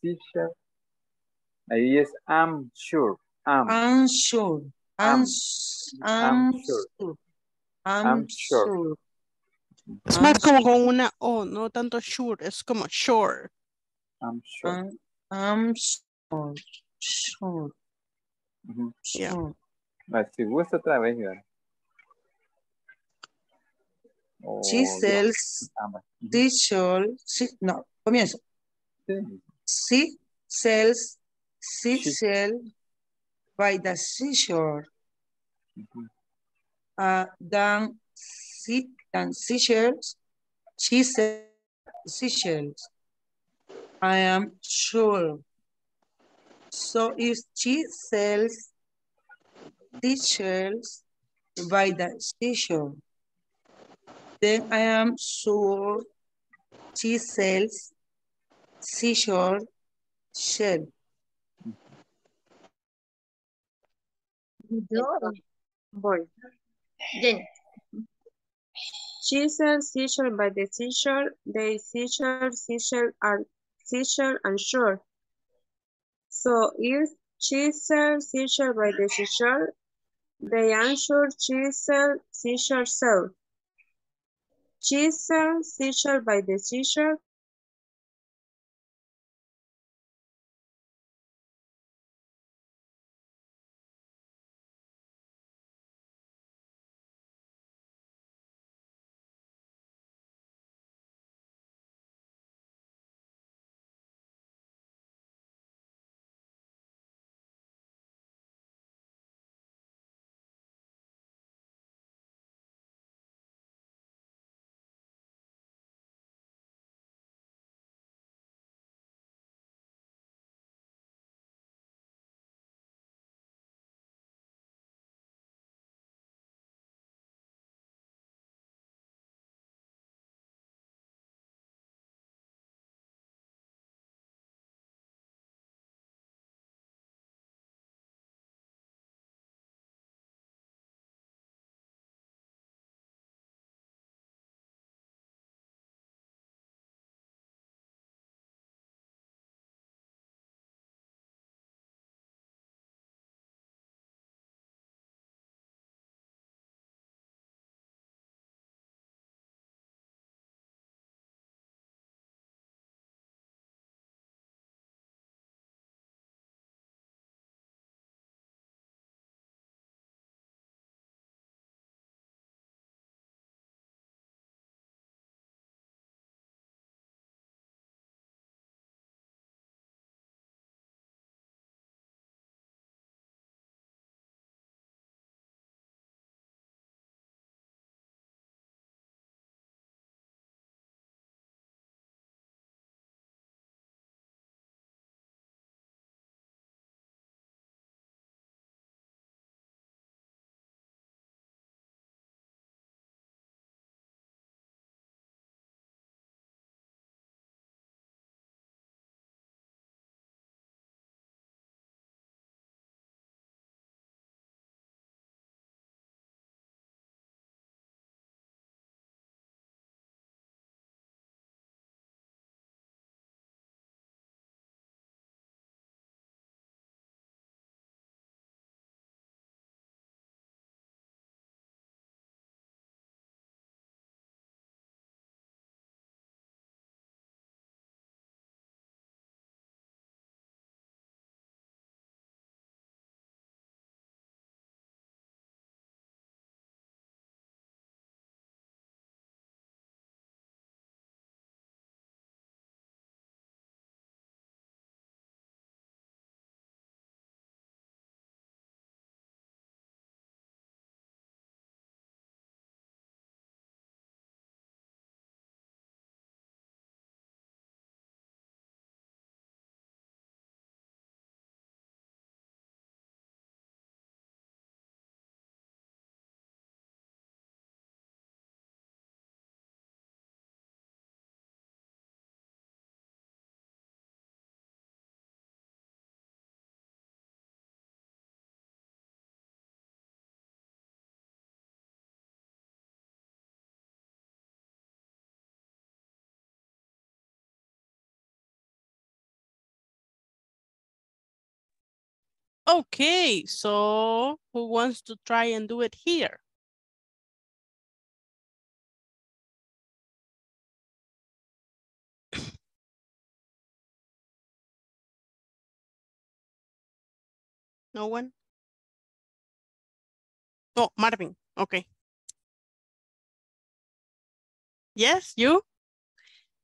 Teacher. Ahí es I'm sure. I'm. I'm sure. I'm- I'm, I'm sure. sure. I'm, sure. Es más como con una O, no tanto sure, es como sure. I'm sure. I'm, I'm sure. Sure. Ujú. Yeah. Sure. Ah, Si gusta otra vez, Iván. O She ya, sells. She, no, comienzo. Sí. She sells She- seashell by the seashore. Ujú. Uh, than, sea, than seashells, she sells seashells. I am sure. So if she sells seashells by the seashore, then I am sure she sells seashore shell. Yo voy. Jenny. She sells seashell by the seashore. They seashell, seashell, and seashell and shore. So if she sells seashell by the seashore, they answer she sells seashell sell. She sells seashell by the seashore. Okay, so who wants to try and do it here? No one? Oh, Marvin, okay. Yes, you?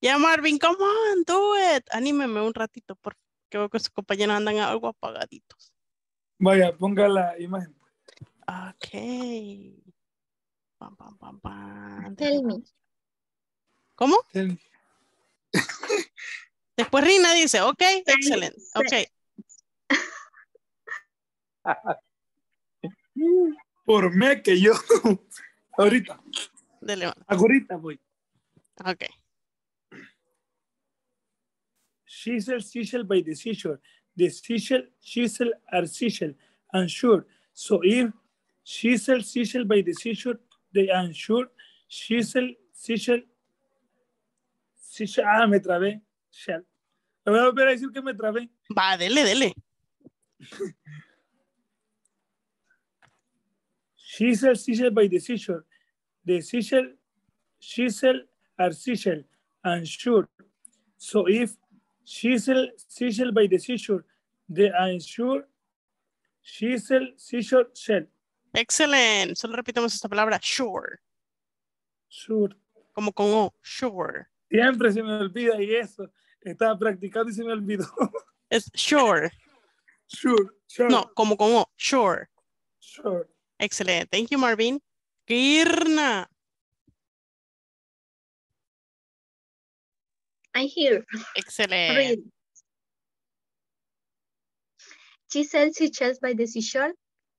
Yeah, Marvin, come on, do it. Anímeme un ratito, porque veo que sus compañeros andan algo apagaditos. Vaya, ponga la imagen. Ok. Pam, pam, pam, pam. Tell me. ¿Cómo? Tell me. Después Rina dice, ok, excelente. Ok, Por mí que yo. Ahorita. dele. Ahorita voy. Ok. Chisel, chisel by the seashore. The seashell, chisel are seashell, unsure. So if chisel, chisel by the seashore, they unsure. Chisel, chisel, seashell. Ah, me trabé. Shell. Le voy a volver a decir que me trabé. Va, dele, dele. Chisel, chisel by the seashore. The seashell, chisel are seashell, unsure. So if chisel, by the seashore, the unsure, chisel, seashore, shell. Excelente. Solo repitamos esta palabra, sure. Sure. Como con O, sure. Siempre se me olvida y eso. Estaba practicando y se me olvidó. Es sure. Sure, sure, No, como con O, sure. sure. Excelente. Thank you, Marvin. Kirna. I hear. Excelente. Read. Chisel, seashells by the seashore.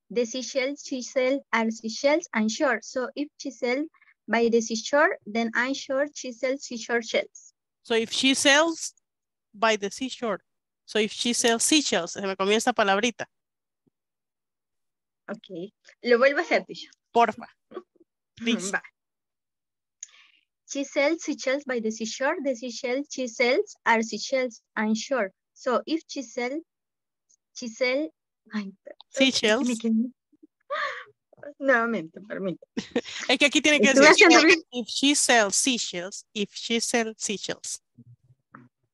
The seashells, chisel are seashells unsure. So if chisel by the seashore, then unsure chisel, seashore shells. So if she sells by the seashore. So if she sells seashells, se me comió esa palabrita. Ok. Lo vuelvo a hacer. Porfa. Please. Va. Chisel, seashells by the seashore. The seashell, chisels are seashells unsure. So if chisel, chisel, ay, Seashells. me quedé- Nuevamente, permítame. Es que aquí tiene que Estuve decir, haciendo so bien. if she sells seashells, if she sells seashells.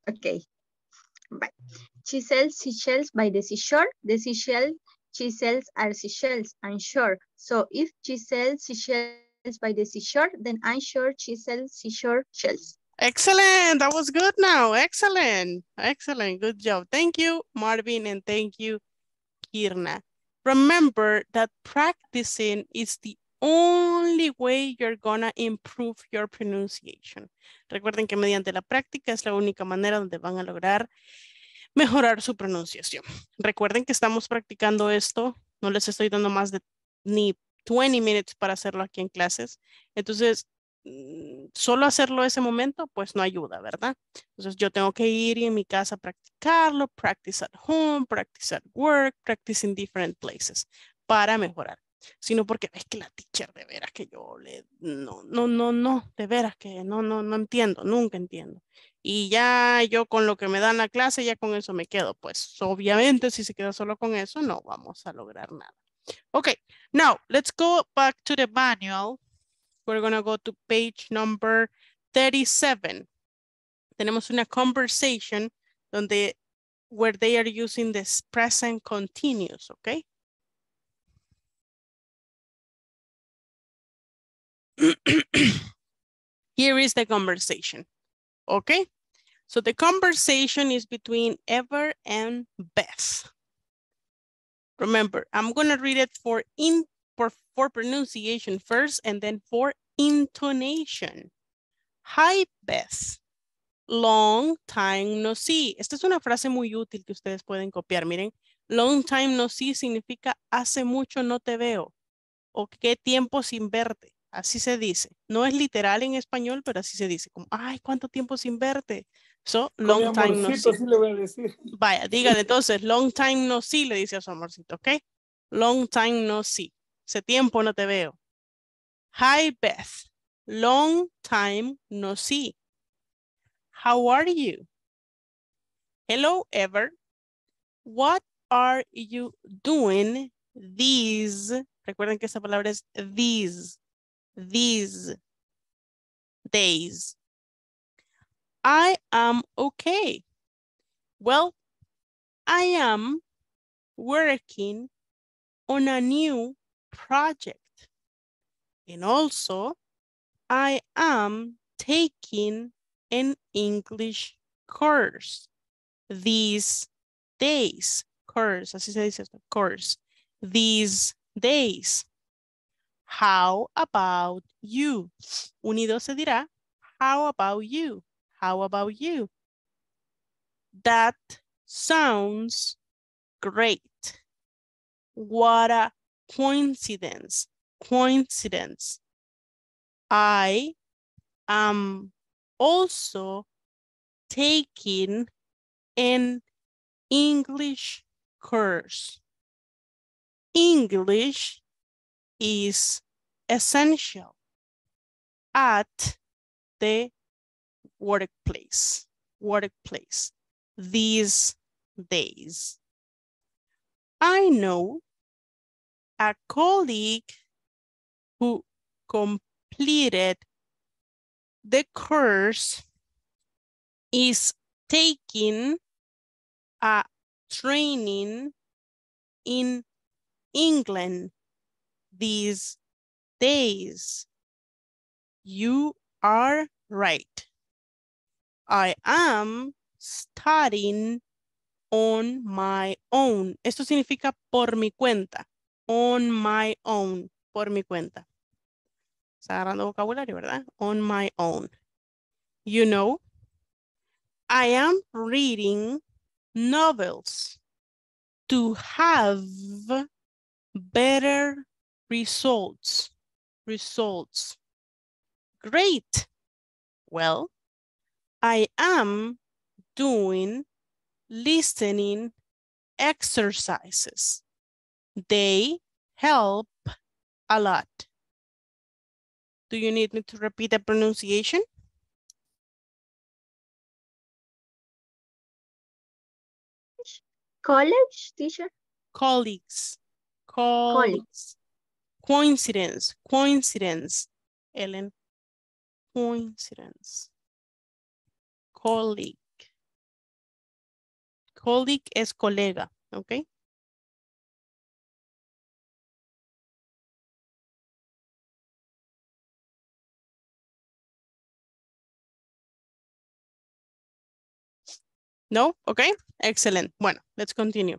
Okay. Bye. Chisel, seashells by the seashore. The seashell, chisels are seashells unsure. So if chisel, seashells by the seashore, then unsure chisel, seashore shells. Excellent. That was good now. Excellent. Excellent. Good job. Thank you, Marvin, and thank you, Kirna. Remember that practicing is the only way you're gonna improve your pronunciation. Recuerden que mediante la práctica es la única manera donde van a lograr mejorar su pronunciación. Recuerden que estamos practicando esto. No les estoy dando más de ni 20 minutes para hacerlo aquí en clases. Entonces, mm, solo hacerlo ese momento, pues no ayuda, ¿verdad? Entonces yo tengo que ir y en mi casa a practicarlo, practice at home, practice at work, practice in different places para mejorar. Sino porque ves que la teacher de veras que yo le, no, no, no, no, de veras que no, no, no entiendo, nunca entiendo. Y ya yo con lo que me dan la clase, ya con eso me quedo. Pues obviamente si se queda solo con eso, no vamos a lograr nada. Okay, now let's go back to the manual. We're gonna go to page number 37. Tenemos una conversation donde where they are using this present continuous, okay? Here is the conversation, okay? So the conversation is between Ever and Beth. Remember, I'm gonna read it for in for, for pronunciation first and then for intonation. Hi, Beth. Long time no see. Esta es una frase muy útil que ustedes pueden copiar. Miren, long time no see significa hace mucho no te veo o qué tiempo sin verte. Así se dice. No es literal en español, pero así se dice. Como, ay, cuánto tiempo sin verte. So, Con mi long time no see. sí le voy a decir. Vaya, dígale entonces, long time no see, le dice a su amorcito, ¿ok? Long time no see. Hace tiempo no te veo. Hi, Beth. Long time no see. How are you? Hello, Ever. What are you doing these? Recuerden que esa palabra es these. These days. I am okay. Well, I am working on a new project. And also, I am taking an English course these days. Course, así se dice course. These days. How about you? Unido se dirá, how about you? How about you? That sounds great. What a coincidence. Coincidence. I am also taking an English course. English is essential at the workplace, workplace these days. I know a colleague who completed the course is taking a training in England these days. You are right. I am studying on my own. Esto significa por mi cuenta. On my own. Por mi cuenta. Está agarrando vocabulario, ¿verdad? On my own. You know, I am reading novels to have better results. Results. Great. Well, I am doing listening exercises. They help a lot. Do you need me to repeat the pronunciation? College, teacher? Colleagues. Colleagues. Coincidence. Coincidence. Ellen. Coincidence. Colleague. Colleague es colega, ¿ok? No? Okay, excellent. Bueno, let's continue.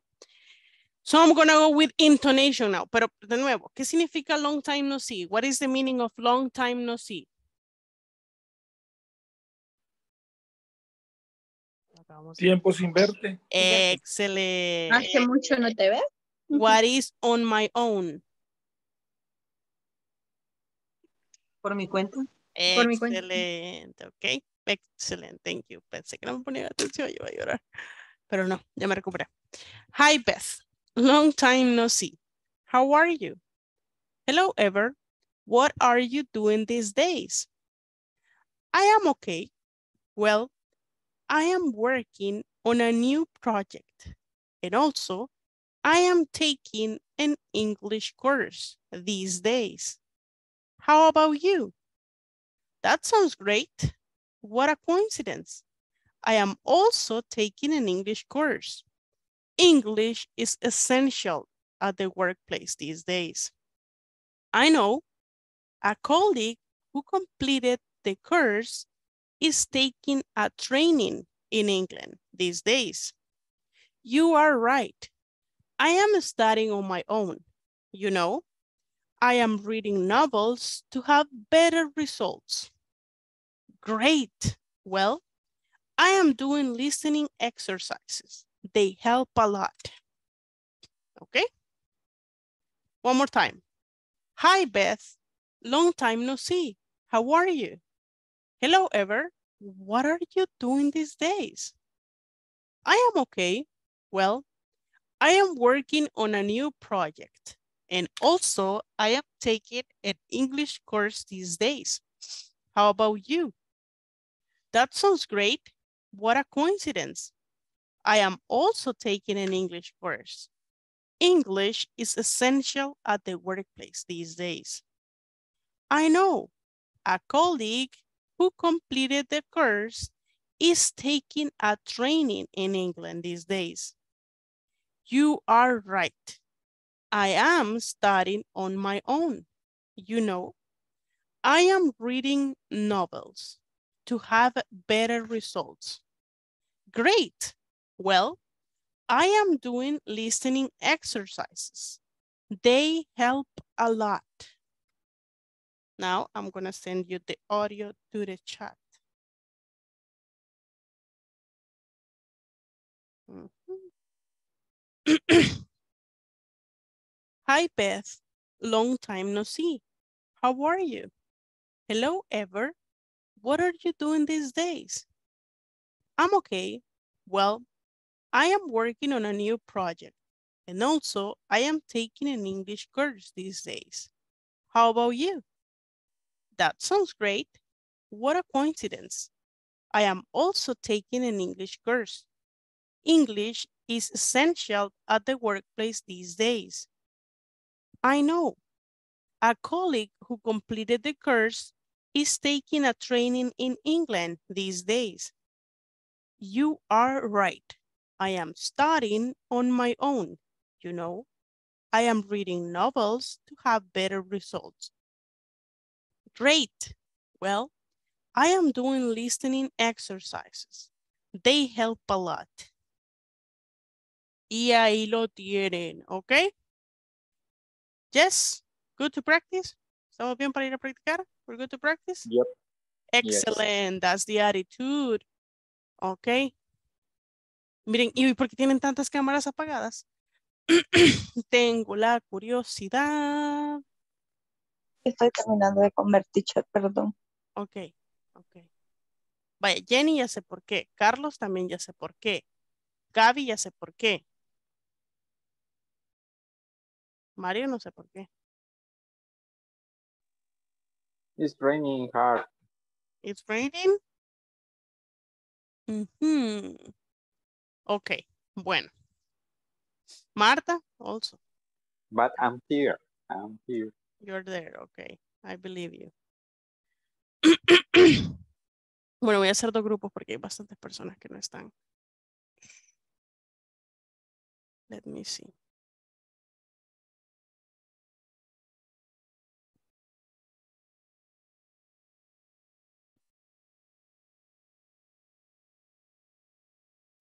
So I'm gonna go with intonation now. Pero de nuevo, ¿qué significa long time no see? What is the meaning of long time no see? Tiempo sin verte. Excelente. Hace mucho no te veo. What is on my own? Por mi cuenta. Por mi cuenta. Excelente, ok. Excelente, thank you. Pensé que no me ponía atención, yo iba a llorar. Pero no, ya me recuperé. Hi, Beth. Long time no see. How are you? Hello, Ever. What are you doing these days? I am okay. Well, I am working on a new project. And also, I am taking an English course these days. How about you? That sounds great. What a coincidence. I am also taking an English course. English is essential at the workplace these days. I know a colleague who completed the course is taking a training in England these days. You are right. I am studying on my own. You know, I am reading novels to have better results. Great. Well, I am doing listening exercises. They help a lot. Okay. One more time. Hi, Beth. Long time no see. How are you? Hello, Ever. What are you doing these days? I am okay. Well, I am working on a new project. And also, I am taking an English course these days. How about you? That sounds great. What a coincidence. I am also taking an English course. English is essential at the workplace these days. I know a colleague who completed the course is taking a training in England these days. You are right. I am studying on my own. You know, I am reading novels to have better results. Great. Well, I am doing listening exercises. They help a lot. Now I'm gonna send you the audio to the chat. Mhm. Hi, Beth. Long time no see. How are you? Hello, Ever. What are you doing these days? I'm okay. Well, I am working on a new project and also I am taking an English course these days. How about you? That sounds great. What a coincidence. I am also taking an English course. English is essential at the workplace these days. I know. A colleague who completed the course is taking a training in England these days. You are right. I am studying on my own, you know. I am reading novels to have better results. Great. Well, I am doing listening exercises. They help a lot. Y ahí lo tienen, ¿ok? Yes, good to practice. ¿Estamos bien para ir a practicar? We're good to practice? Yep. Excellent, that's the attitude. Ok. Miren, ¿y por qué tienen tantas cámaras apagadas? Tengo la curiosidad. Estoy terminando de comer, teacher, perdón. Ok, ok. Vaya, Jenny ya sé por qué. Carlos también ya sé por qué. Gaby ya sé por qué. Mario no sé por qué. It's raining hard. It's raining. Ujú. Ok, bueno. Marta, also. But I'm here. I'm here. You're there, okay. I believe you. bueno, voy a hacer dos grupos porque hay bastantes personas que no están. Let me see.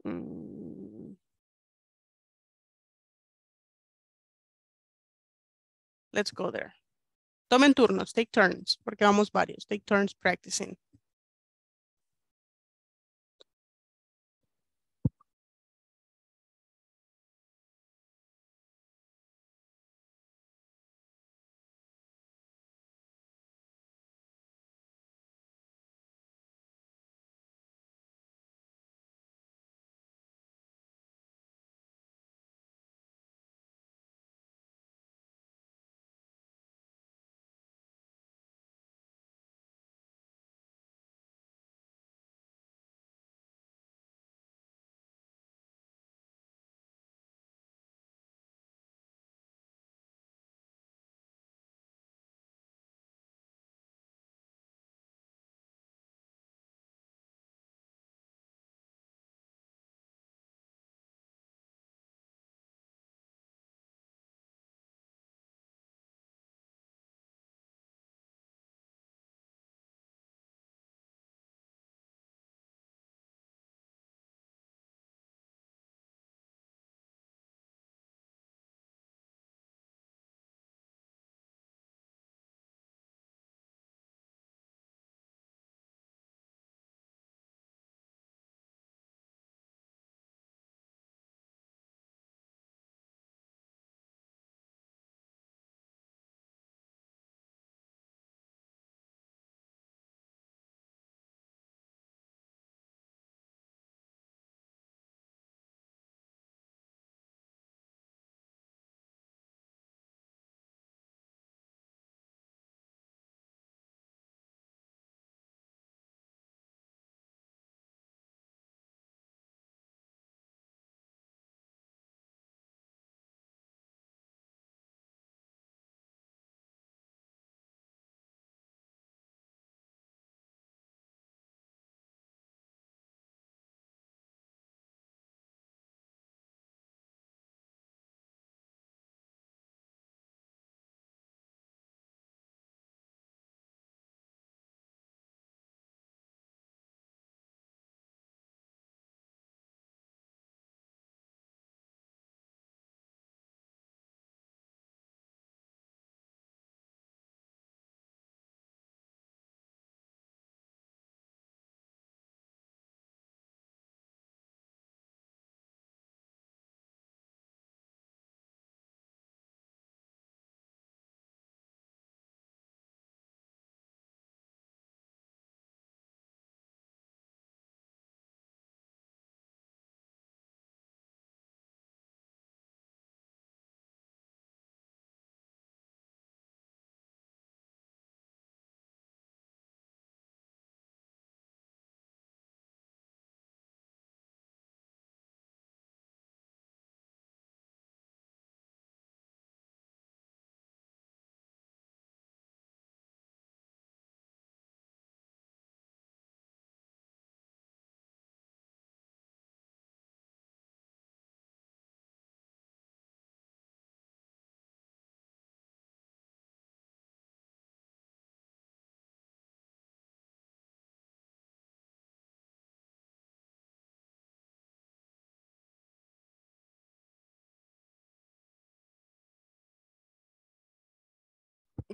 Mm. Let's go there. Tomen turnos, take turns, porque vamos varios. Take turns practicing.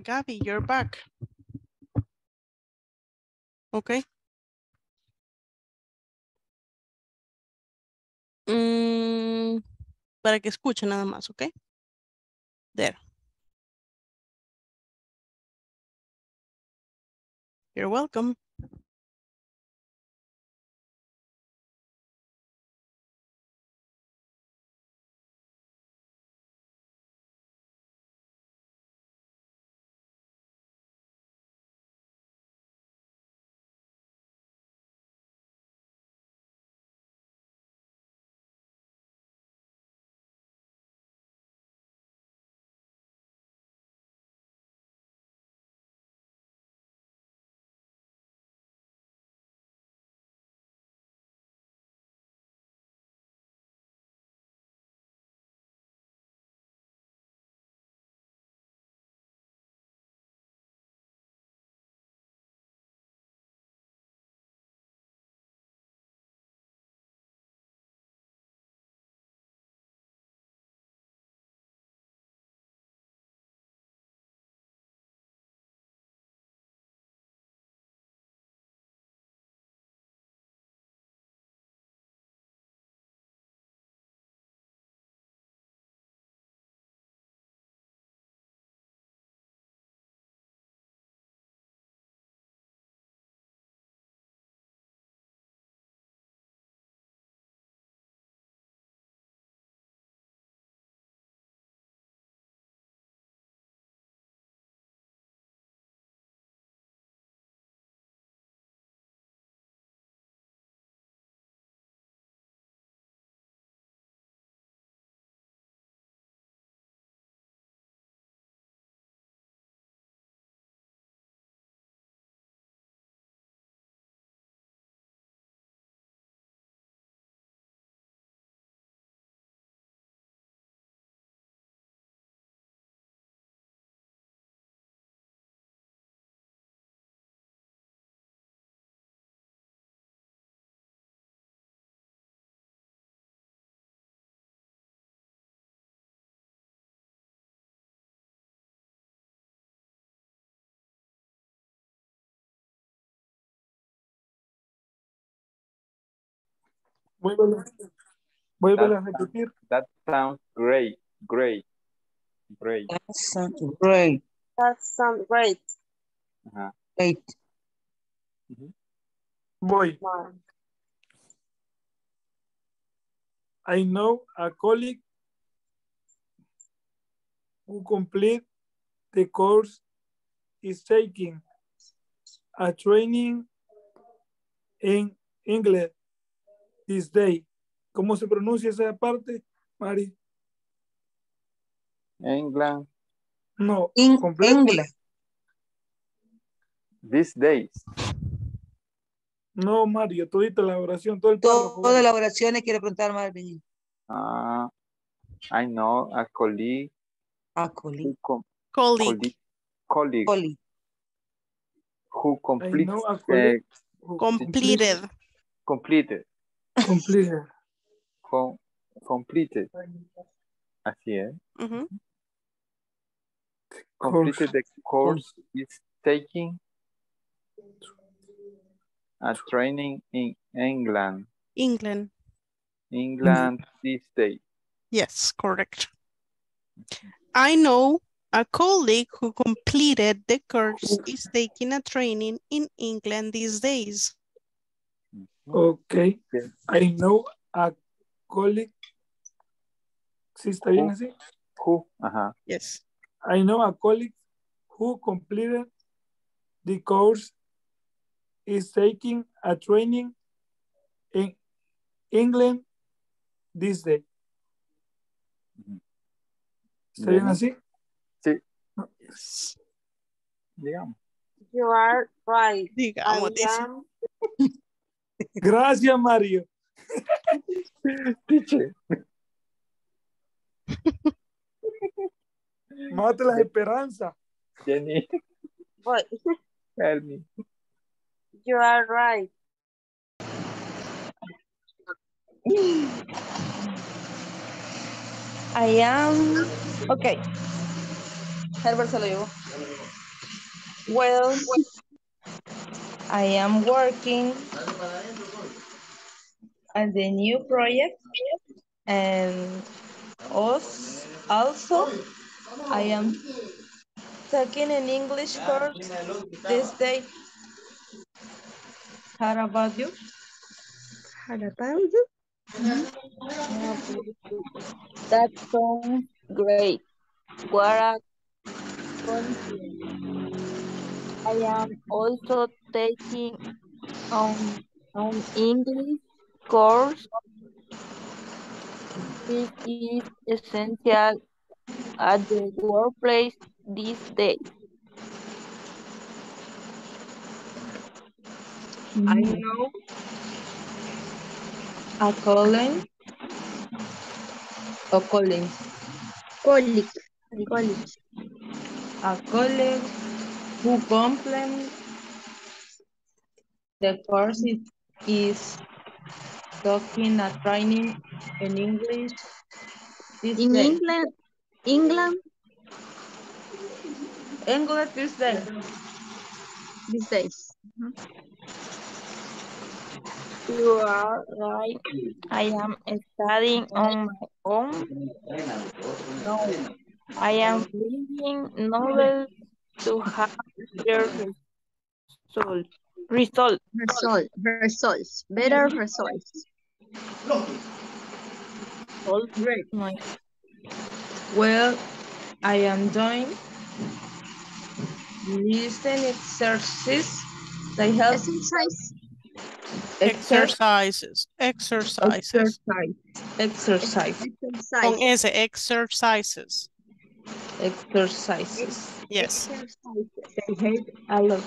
Gabby, you're back. Okay. Mm, para que escuchen nada más, okay? There. You're welcome. Vuélvelo, vuélvelo a That repetir. That sounds great, great, great. That's uh, great. That sounds great. Ajá. Great. Voy. Wow. I know a colleague who complete the course is taking a training in English this day. ¿Cómo se pronuncia esa parte, Mari? England, No, In completo. English. these days. No, Mario, todita la oración, todo el párrafo. Todas las oraciones quiere preguntar Marvin. Uh, I know a colleague A colleague. Colleague. colleague, colleague who completes, know a uh, colleague who Completed. completed, completed. com- completed. Así es. Ujú. Completed the course is taking a training in England, England. England this day. Yes, correct. I know a colleague who completed the course is taking a training in England these days. Ok. I know a colleague. ¿Sí está bien Who? así? Who? Ajá. Yes. I know a colleague who completed the course is taking a training in England this day. ¿Está bien así? Sí, Yes. digamos. You are right. Digamos, I am Gracias, Mario. Teacher. Mate las esperanzas. Jenny, but help me. you are right. I am, ok. Herbert se lo llevó. Well, I am working on the new project and also I am taking an English course this day. How about you? How about you? That sounds great. What a coincidence. I am also taking um, an English course. This is essential at the workplace these days. I hmm. know a colleague or colleague, Colleague. Colleague. a colleague who complements the course is, is talking a training in English this In day. England, England English this day. these days. Mm-hmm. You are right. I am studying on my own. No, I am reading novels to have better result. Result. Result, results, better results. All great. My Well, I am doing listen exercises. They help Exercise, Exercises. Exercises. exercise. Exercise. Con exercise, S, exercises. Exercises. Yes. exercise. They help a lot.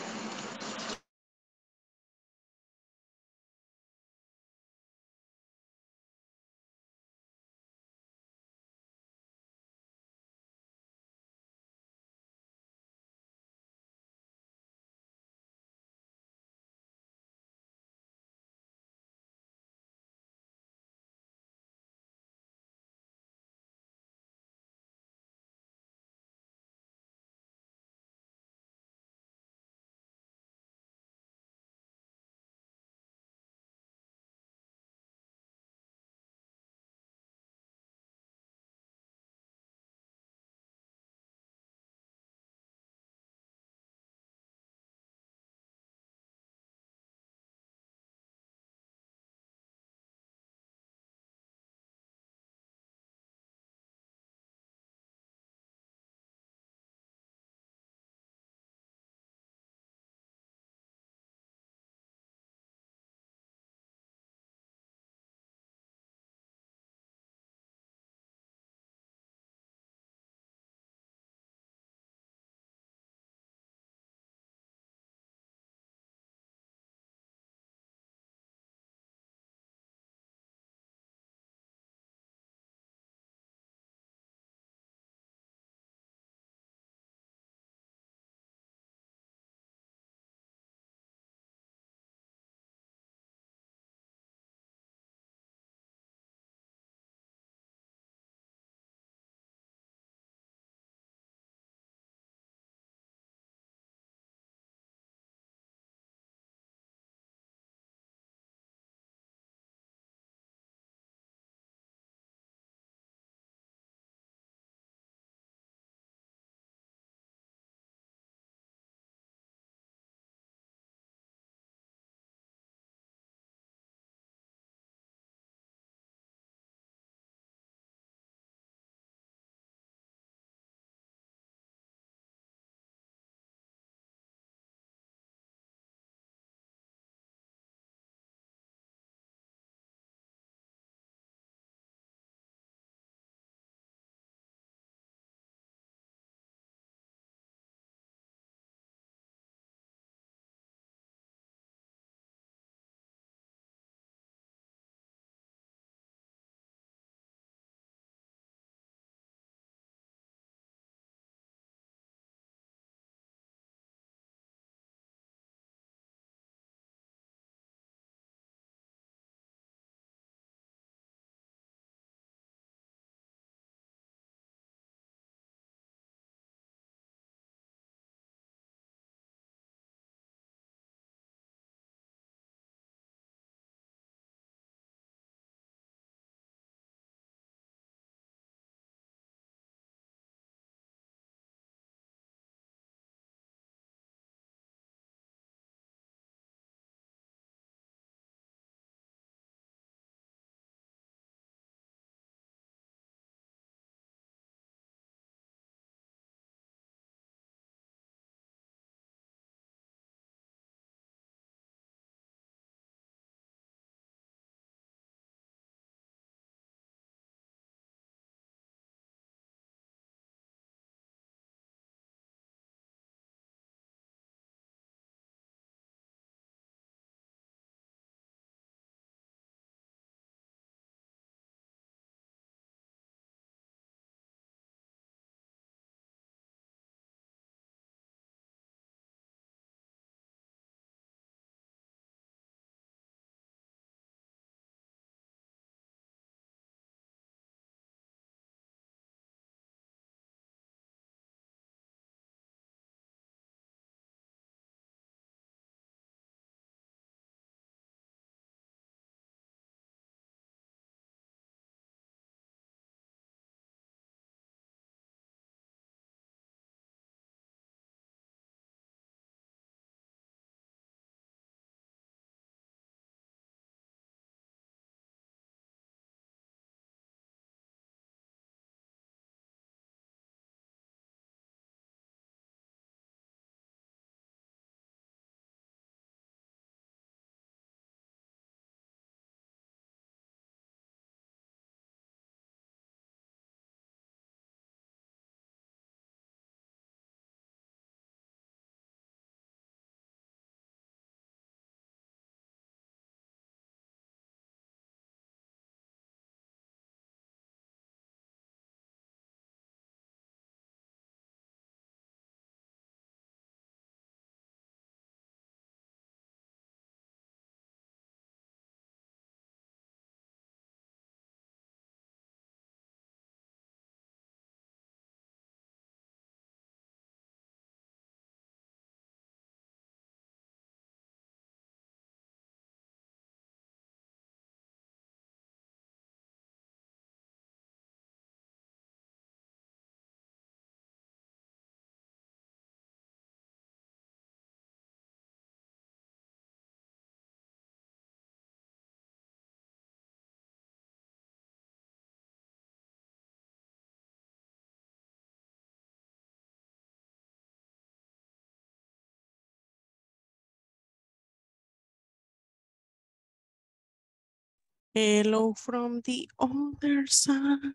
Hello from the other side.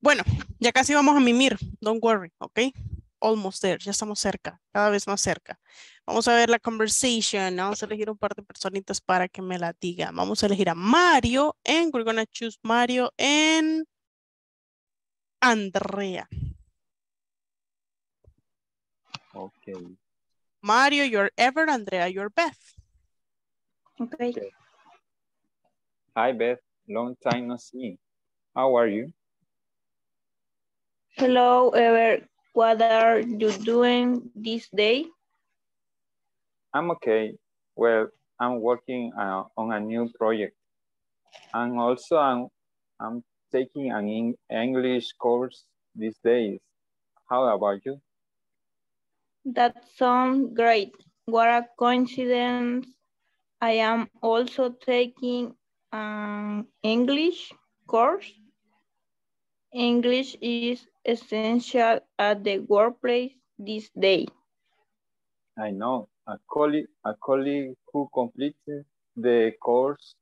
Bueno, ya casi vamos a mimir. Don't worry, ¿ok? Almost there. Ya estamos cerca. Cada vez más cerca. Vamos a ver la conversation. Vamos a elegir un par de personitas para que me la digan. Vamos a elegir a Mario and we're gonna choose Mario and Andrea. Okay. Mario, you're Ever. Andrea, you're Beth. Okay. Okay. Hi, Beth. Long time no see. How are you? Hello, Ever. What are you doing this day? I'm okay. Well, I'm working uh, on a new project. And also I'm, I'm taking an English course these days. How about you? That sounds great. What a coincidence. I am also taking an English course. English is essential at the workplace these days. I know a colleague, a colleague who completed the course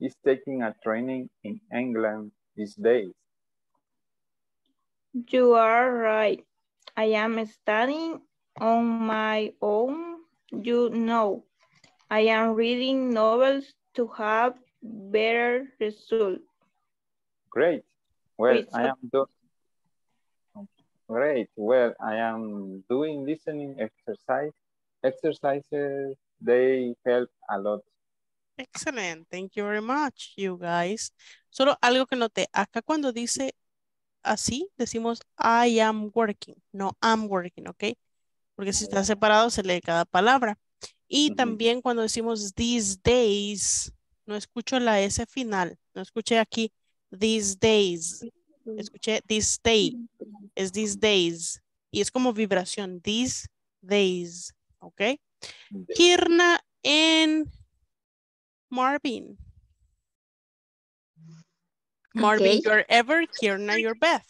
is taking a training in England these days. You are right. I am studying on my own. You know, I am reading novels to have better results. Great. Well, I am doing. Great. Well, I am doing listening exercise. Exercises, they help a lot. Excellent. Thank you very much, you guys. Solo algo que noté. Acá cuando dice así, decimos I am working, no I'm working, ¿ok? Porque si está separado se lee cada palabra. Y también cuando decimos these days, no escucho la S final. No escuché aquí these days. Escuché this day. Es these days. Y es como vibración. These days. ¿Ok? Kirna en Marvin. Marvin, Okay. you're Ever. Kirna, you're Beth.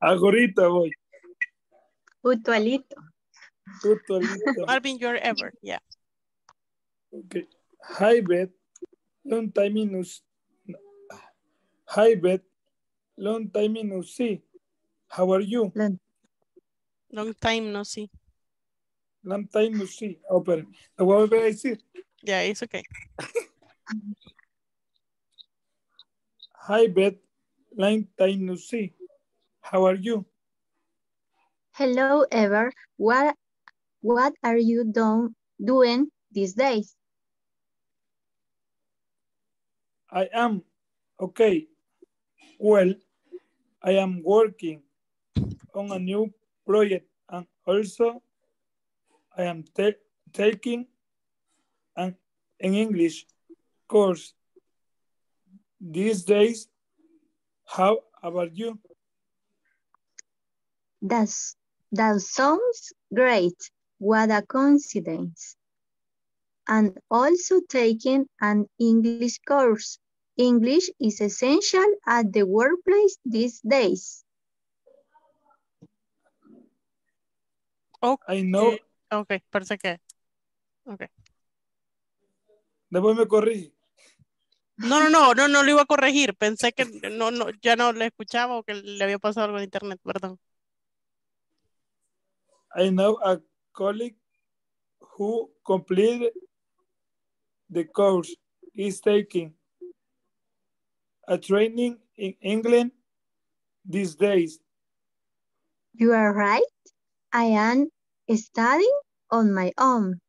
Ahorita voy. Utualito. Tuto listo. Marvin, you're Ever. Yeah. Okay. Hi, Beth. Long time no s- Hi, Beth. Long time no see. How are you? Long time no see. Long time no see. Oh, pero lo voy a volver a decir. Yeah, it's okay. Hi, Beth. Long time no see. How are you? Hello, Ever. What what are you don- doing these days? I am okay. Well, I am working on a new project and also I am taking an, an English course these days. How about you? That's, that sounds great. What a coincidence. And also taking an English course. English is essential at the workplace these days. I know. Eh, ok, parece que. Ok. Después me corrí. No, no, no, no, no lo iba a corregir. Pensé que no, no, ya no le escuchaba o que le había pasado algo en internet, perdón. I know a colleague who completed the course is taking a training in England these days. You are right. I am studying on my own.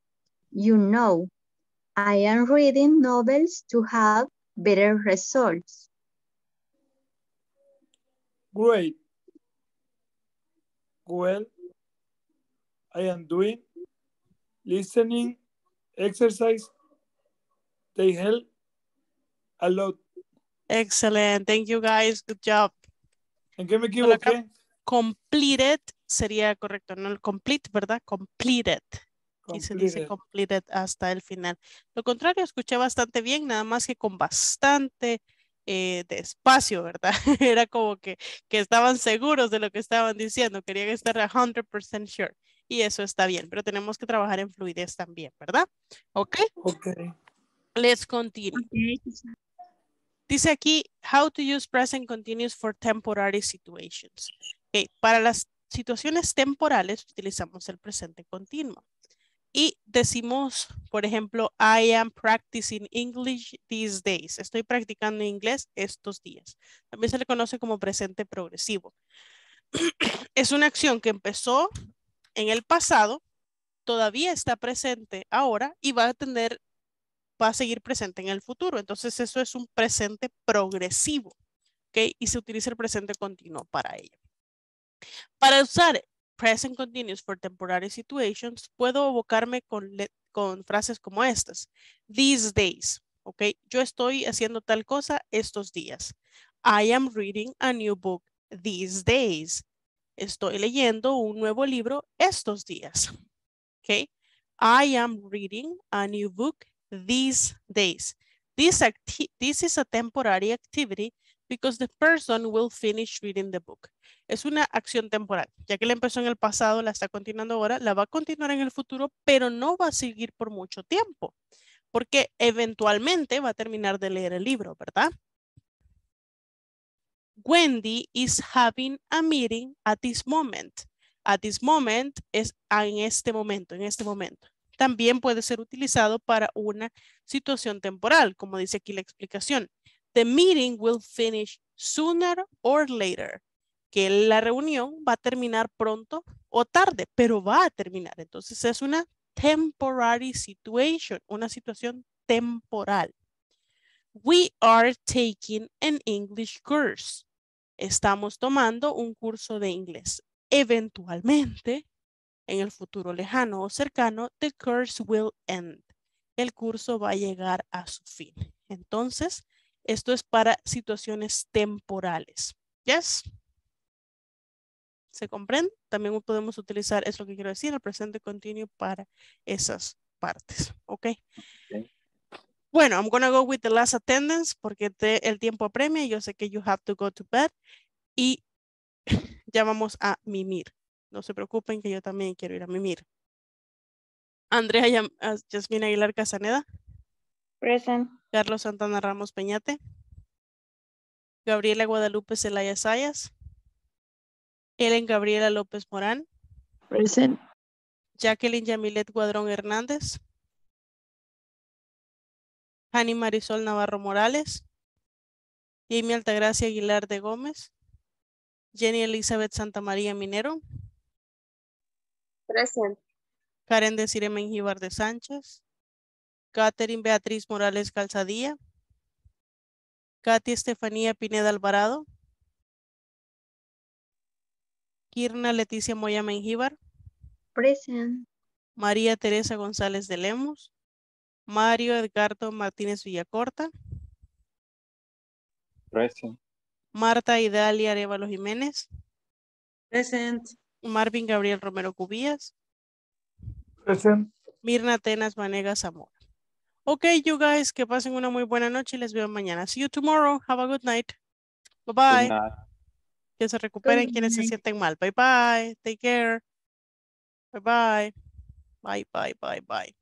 You know, I am reading novels to have better results. Great. Well, I am doing listening exercise. They help a lot. Excellent. Thank you guys. Good job. ¿En qué me equivoqué? Completed sería correcto, no el complete, ¿verdad? Completed. Y se dice Completed. completed hasta el final. Lo contrario, escuché bastante bien, nada más que con bastante eh, despacio, ¿verdad? Era como que, que estaban seguros de lo que estaban diciendo, querían estar 100% sure. Y eso está bien, pero tenemos que trabajar en fluidez también, ¿verdad? ¿Ok? Ok. Let's continue. Dice aquí, how to use present continuous for temporary situations. Ok, Para las situaciones temporales utilizamos el presente continuo. Y decimos, por ejemplo, I am practicing English these days. Estoy practicando inglés estos días. También se le conoce como presente progresivo. es una acción que empezó en el pasado, todavía está presente ahora y va a tener, va a seguir presente en el futuro. Entonces eso es un presente progresivo, ¿ok? Y se utiliza el presente continuo para ello. Para usar present continuous for temporary situations, puedo evocarme con, con frases como estas. These days, ¿ok? Yo estoy haciendo tal cosa estos días. I am reading a new book these days. Estoy leyendo un nuevo libro estos días. ¿Ok? I am reading a new book these days. This, this is a temporary activity because the person will finish reading the book. Es una acción temporal, ya que la empezó en el pasado, la está continuando ahora, la va a continuar en el futuro, pero no va a seguir por mucho tiempo, porque eventualmente va a terminar de leer el libro, ¿verdad? Wendy is having a meeting at this moment. At this moment es en este momento, en este momento. También puede ser utilizado para una situación temporal, como dice aquí la explicación. The meeting will finish sooner or later. Que la reunión va a terminar pronto o tarde, pero va a terminar. Entonces es una temporary situation, una situación temporal. We are taking an English course. Estamos tomando un curso de inglés. Eventualmente, en el futuro lejano o cercano, the course will end. El curso va a llegar a su fin. Entonces, esto es para situaciones temporales. Yes? ¿Se comprende? También podemos utilizar, es lo que quiero decir, el presente continuo para esas partes. ¿Ok? Bueno, I'm gonna go with the last attendance porque te- el tiempo apremia. Yo sé que you have to go to bed. Y ya vamos a mimir. No se preocupen que yo también quiero ir a mimir. Andrea ah, Yasmina Aguilar Casaneda. Present. Carlos Santana Ramos Peñate. Gabriela Guadalupe Zelaya Sayas. Ellen Gabriela López Morán. Present. Jacqueline Yamilet Guadrón Hernández. Fanny Marisol Navarro Morales. Jamie Altagracia Aguilar de Gómez. Jenny Elizabeth Santamaría Minero. Present. Karen Desire Mengíbar de Sánchez. Catherine Beatriz Morales Calzadilla. Katy Estefanía Pineda Alvarado. Kirna Leticia Moya Mengíbar. Present. María Teresa González de Lemos. Mario Edgardo Martínez Villacorta. Present. Marta Idalia Arevalo Jiménez. Present. Marvin Gabriel Romero Cubías. Present. Mirna Atenas Vanegas Zamora. Ok, you guys, que pasen una muy buena noche y les veo mañana. See you tomorrow. Have a good night. Bye bye. night. Que se recuperen Good quienes se sienten mal. Bye bye. Take care. Bye bye. Bye bye bye bye.